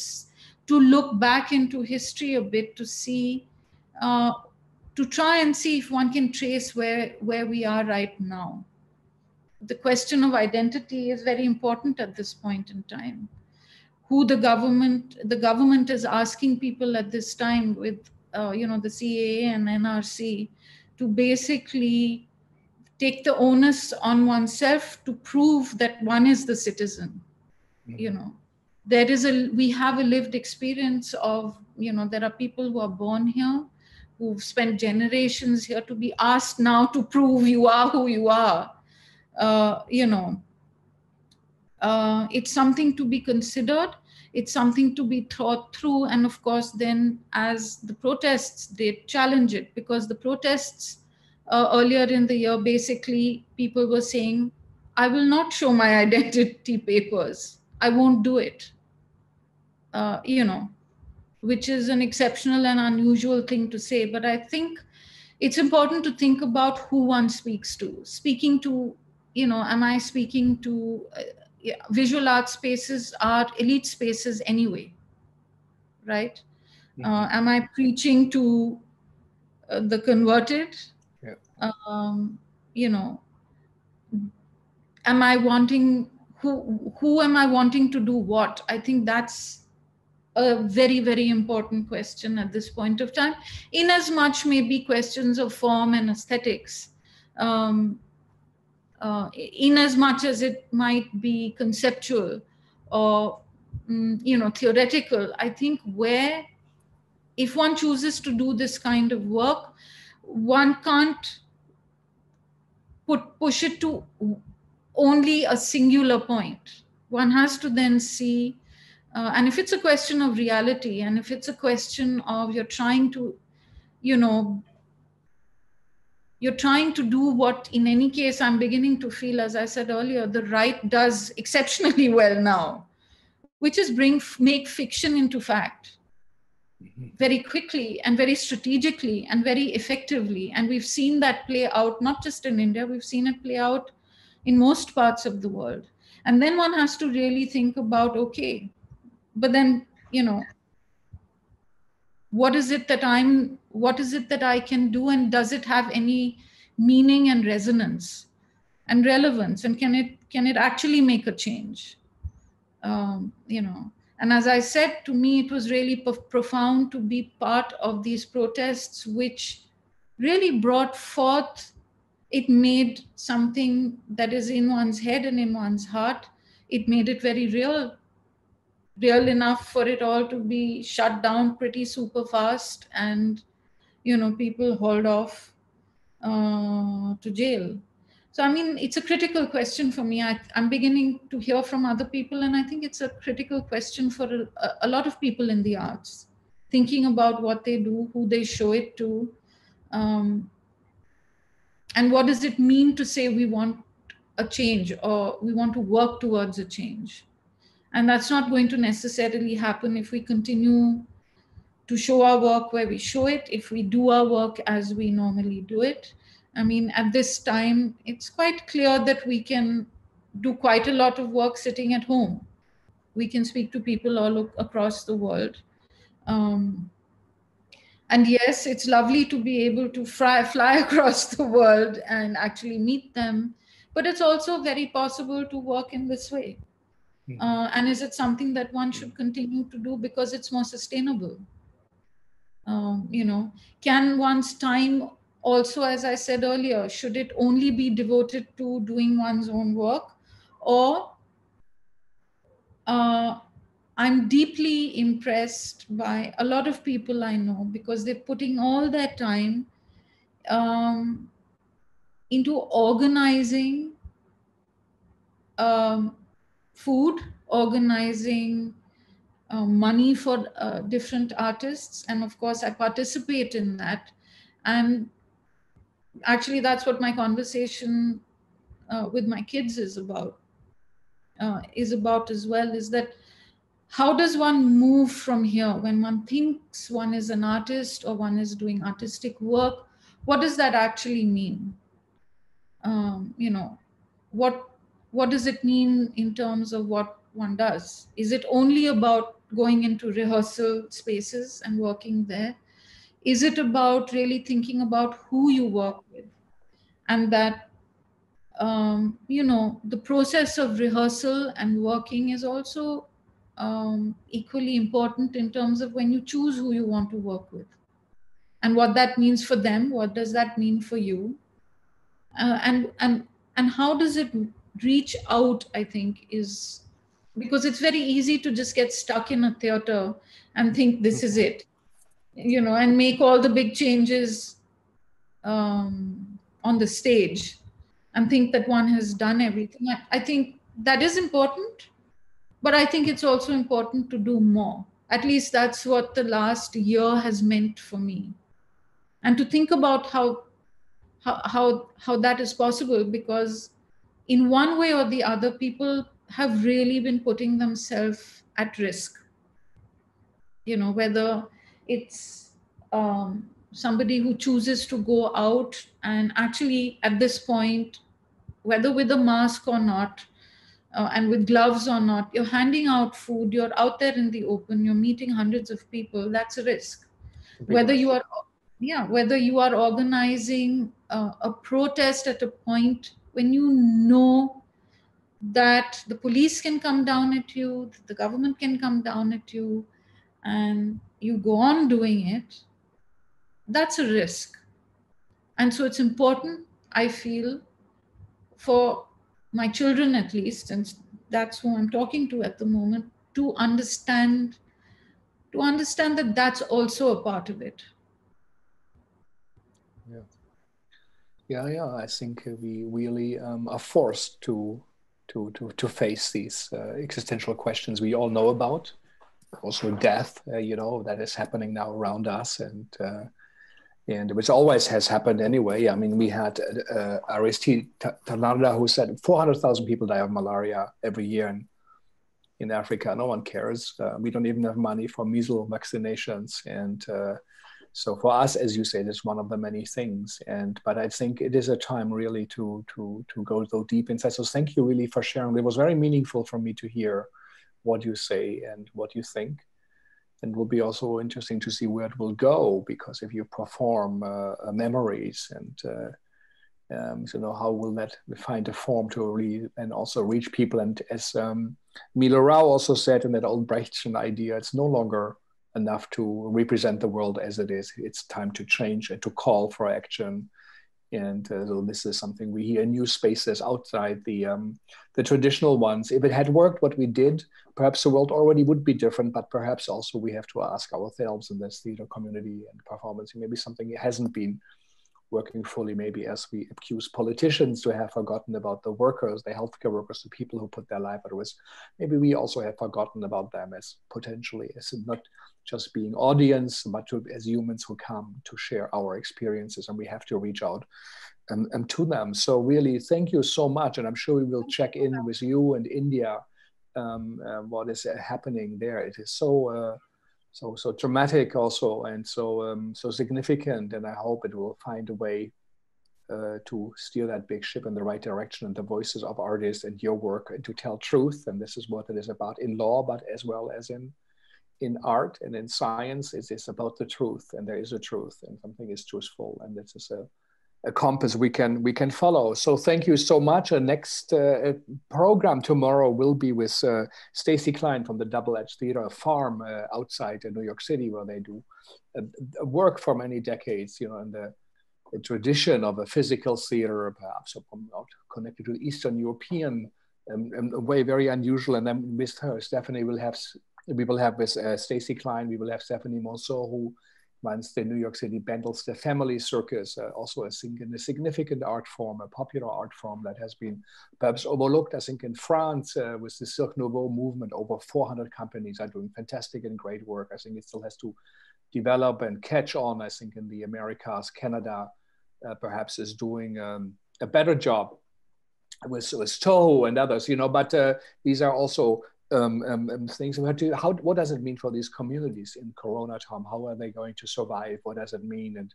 to look back into history a bit to see, uh, to try and see if one can trace where, where we are right now the question of identity is very important at this point in time. Who the government, the government is asking people at this time with, uh, you know, the CAA and NRC to basically take the onus on oneself to prove that one is the citizen. Mm-hmm. You know, there is a, we have a lived experience of, you know, there are people who are born here, who've spent generations here to be asked now to prove you are who you are uh, you know, uh, it's something to be considered. It's something to be thought through. And of course, then as the protests, they challenge it because the protests uh, earlier in the year, basically, people were saying, I will not show my identity papers. I won't do it. Uh, you know, which is an exceptional and unusual thing to say. But I think it's important to think about who one speaks to. Speaking to you know, am I speaking to uh, yeah, visual art spaces are elite spaces anyway, right? Uh, am I preaching to uh, the converted? Um, you know, am I wanting who who am I wanting to do what? I think that's a very very important question at this point of time. In as much maybe questions of form and aesthetics. Um, uh, in as much as it might be conceptual or mm, you know theoretical i think where if one chooses to do this kind of work one can't put push it to only a singular point one has to then see uh, and if it's a question of reality and if it's a question of you're trying to you know you're trying to do what in any case i'm beginning to feel as i said earlier the right does exceptionally well now which is bring make fiction into fact. Very quickly and very strategically and very effectively. And we've seen that play out not just in india we've seen it play out in most parts of the world. And then one has to really think about okay but then you know what is it that i'm what is it that i can do and does it have any meaning and resonance and relevance? And can it can it actually make a change? Um, you know and as i said to me it was really profound to be part of these protests which really brought forth it made something that is in one's head and in one's heart. It made it very real real enough for it all to be shut down pretty super fast and you know people hauled off uh, to jail so i mean it's a critical question for me I, am beginning to hear from other people and i think it's a critical question for a, a, lot of people in the arts thinking about what they do who they show it to um, and what does it mean to say we want a change or we want to work towards a change and that's not going to necessarily happen if we continue to show our work where we show it, if we do our work as we normally do it. I mean, at this time, it's quite clear that we can do quite a lot of work sitting at home. We can speak to people all across the world. Um, and yes, it's lovely to be able to fly, fly across the world and actually meet them. But it's also very possible to work in this way. Hmm. Uh, and is it something that one should continue to do because it's more sustainable? Um, you know, can one's time also, as I said earlier, should it only be devoted to doing one's own work? Or uh, I'm deeply impressed by a lot of people I know because they're putting all their time um, into organizing um, food, organizing uh, money for uh, different artists. And of course, I participate in that. And actually, that's what my conversation uh, with my kids is about. Uh, is about as well is that how does one move from here? When one thinks one is an artist or one is doing artistic work what does that actually mean? Um, you know what what does it mean in terms of what one does? Is it only about going into rehearsal spaces and working there is it about really thinking about who you work with? And that um, you know the process of rehearsal and working is also um, equally important in terms of when you choose who you want to work with. And what that means for them what does that mean for you? Uh, and and and how does it reach out i think is because it's very easy to just get stuck in a theater and think this is it you know and make all the big changes um, on the stage and think that one has done everything I, I think that is important but I think it's also important to do more. At least that's what the last year has meant for me. And to think about how, how, how, how that is possible, because in one way or the other, people have really been putting themselves at risk. You know, whether it's um, somebody who chooses to go out and actually at this point, whether with a mask or not, uh, and with gloves or not, you're handing out food, you're out there in the open, you're meeting hundreds of people, that's a risk. Whether you are, yeah, whether you are organizing uh, a protest at a point when you know that the police can come down at you, the government can come down at you, and you go on doing it, that's a risk. And so it's important, I feel, for my children at least, and that's who I'm talking to at the moment, to understand to understand that that's also a part of it. Yeah, yeah, yeah. I think we really um, are forced to to to to face these uh, existential questions we all know about. Also, death, uh, you know, that is happening now around us, and uh, and which always has happened anyway. I mean, we had uh, Aristide Tarnagda who said 400,000 people die of malaria every year in, in Africa. No one cares. Uh, we don't even have money for measles vaccinations. And uh, so for us, as you say, it's one of the many things. And but I think it is a time really to to to go so deep inside. So thank you really for sharing. It was very meaningful for me to hear what you say and what you think. And will be also interesting to see where it will go because if you perform uh, uh memories and uh, um, so you know how will that find a form to really and also reach people. And as um, Milo Rau also said in that old Brechtian idea it's no longer enough to represent the world as it is. It's time to change and to call for action and uh, so this is something we hear new spaces outside the um, the traditional ones. If it had worked what we did, perhaps the world already would be different. But perhaps also we have to ask ourselves in this theater community and performance, maybe something hasn't been working fully. Maybe as we accuse politicians to have forgotten about the workers, the healthcare workers, the people who put their life at risk. Maybe we also have forgotten about them as potentially as not just being audience, but to, as humans who come to share our experiences, and we have to reach out and, and to them. So really, thank you so much, and I'm sure we will check in with you and India. Um, uh, what is happening there? It is so uh, so so dramatic also, and so um, so significant, and I hope it will find a way uh, to steer that big ship in the right direction and the voices of artists and your work and to tell truth. And this is what it is about in law, but as well as in in art and in science it is about the truth and there is a truth and something is truthful and this is a a compass we can we can follow. So thank you so much. Our next uh, program tomorrow will be with uh, Stacy Klein from the Double Edge Theater, farm uh, outside New York City where they do work for many decades. You know, in the, the tradition of a physical theater, perhaps connected to Eastern European um, um, a way very unusual. And then with her, Stephanie will have we will have with uh, Stacy Klein, we will have Stephanie Monseu, who runs the New York City Bindlestiff Family Circus, uh, also a, a, significant art form, a popular art form that has been perhaps overlooked. I think in France, uh, with the Cirque Nouveau movement, over 400 companies are doing fantastic and great work. I think it still has to develop and catch on. I think in the Americas, Canada uh, perhaps is doing um, a better job with, with TOHU and others, you know, but uh, these are also um, um, um, things. What, do, how, what does it mean for these communities in Corona time? How are they going to survive? What does it mean? And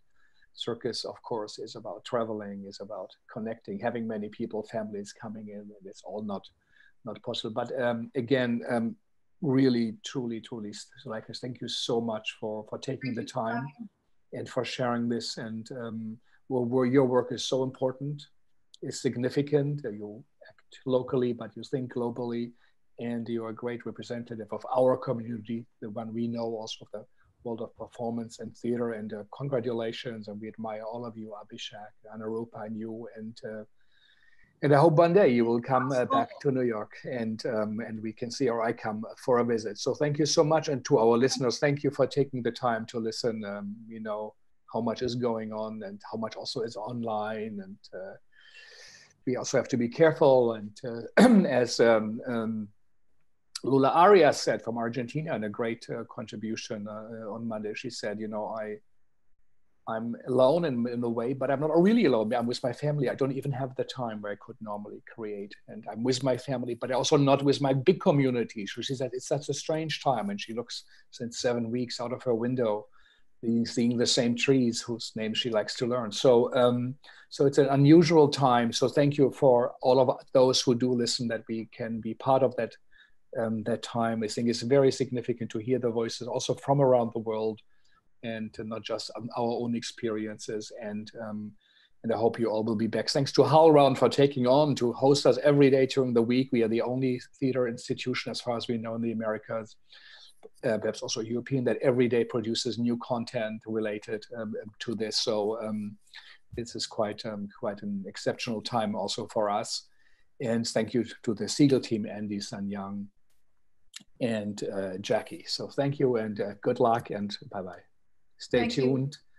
circus, of course, is about traveling, is about connecting, having many people, families coming in, and it's all not not possible. But um, again, um, really, truly, truly, Zuleikha, thank you so much for for taking the time and for sharing this. And um, well, where your work is so important, is significant. You act locally, but you think globally and you're a great representative of our community, the one we know also of the world of performance and theater. And uh, congratulations, and we admire all of you, Abhishek, Anurupa, and you. And uh, and I hope one day you will come uh, back to New York and um, and we can see, or I come for a visit. So thank you so much, and to our listeners, thank you for taking the time to listen. Um, you know how much is going on and how much also is online and. Uh, we also have to be careful, and uh, as um, um Lola Arias said from Argentina in a great uh, contribution uh, on Monday. She said, you know, I, I'm alone in, in a way, but I'm not really alone. I'm with my family. I don't even have the time where I could normally create. And I'm with my family, but also not with my big community. So she said, it's such a strange time. And she looks since seven weeks out of her window, seeing the same trees whose names she likes to learn. So, um, so it's an unusual time. So thank you for all of those who do listen that we can be part of that um, that time. I think it's very significant to hear the voices also from around the world and not just our own experiences. And um, and I hope you all will be back. Thanks to HowlRound for taking on to host us every day during the week. We are the only theater institution, as far as we know, in the Americas, uh, perhaps also European, that every day produces new content related um, to this. So um, this is quite um, quite an exceptional time also for us. And thank you to the Segal team, Andy, Sun Young, and uh, Jackie. So thank you and uh, good luck and bye bye. Stay thank tuned. You.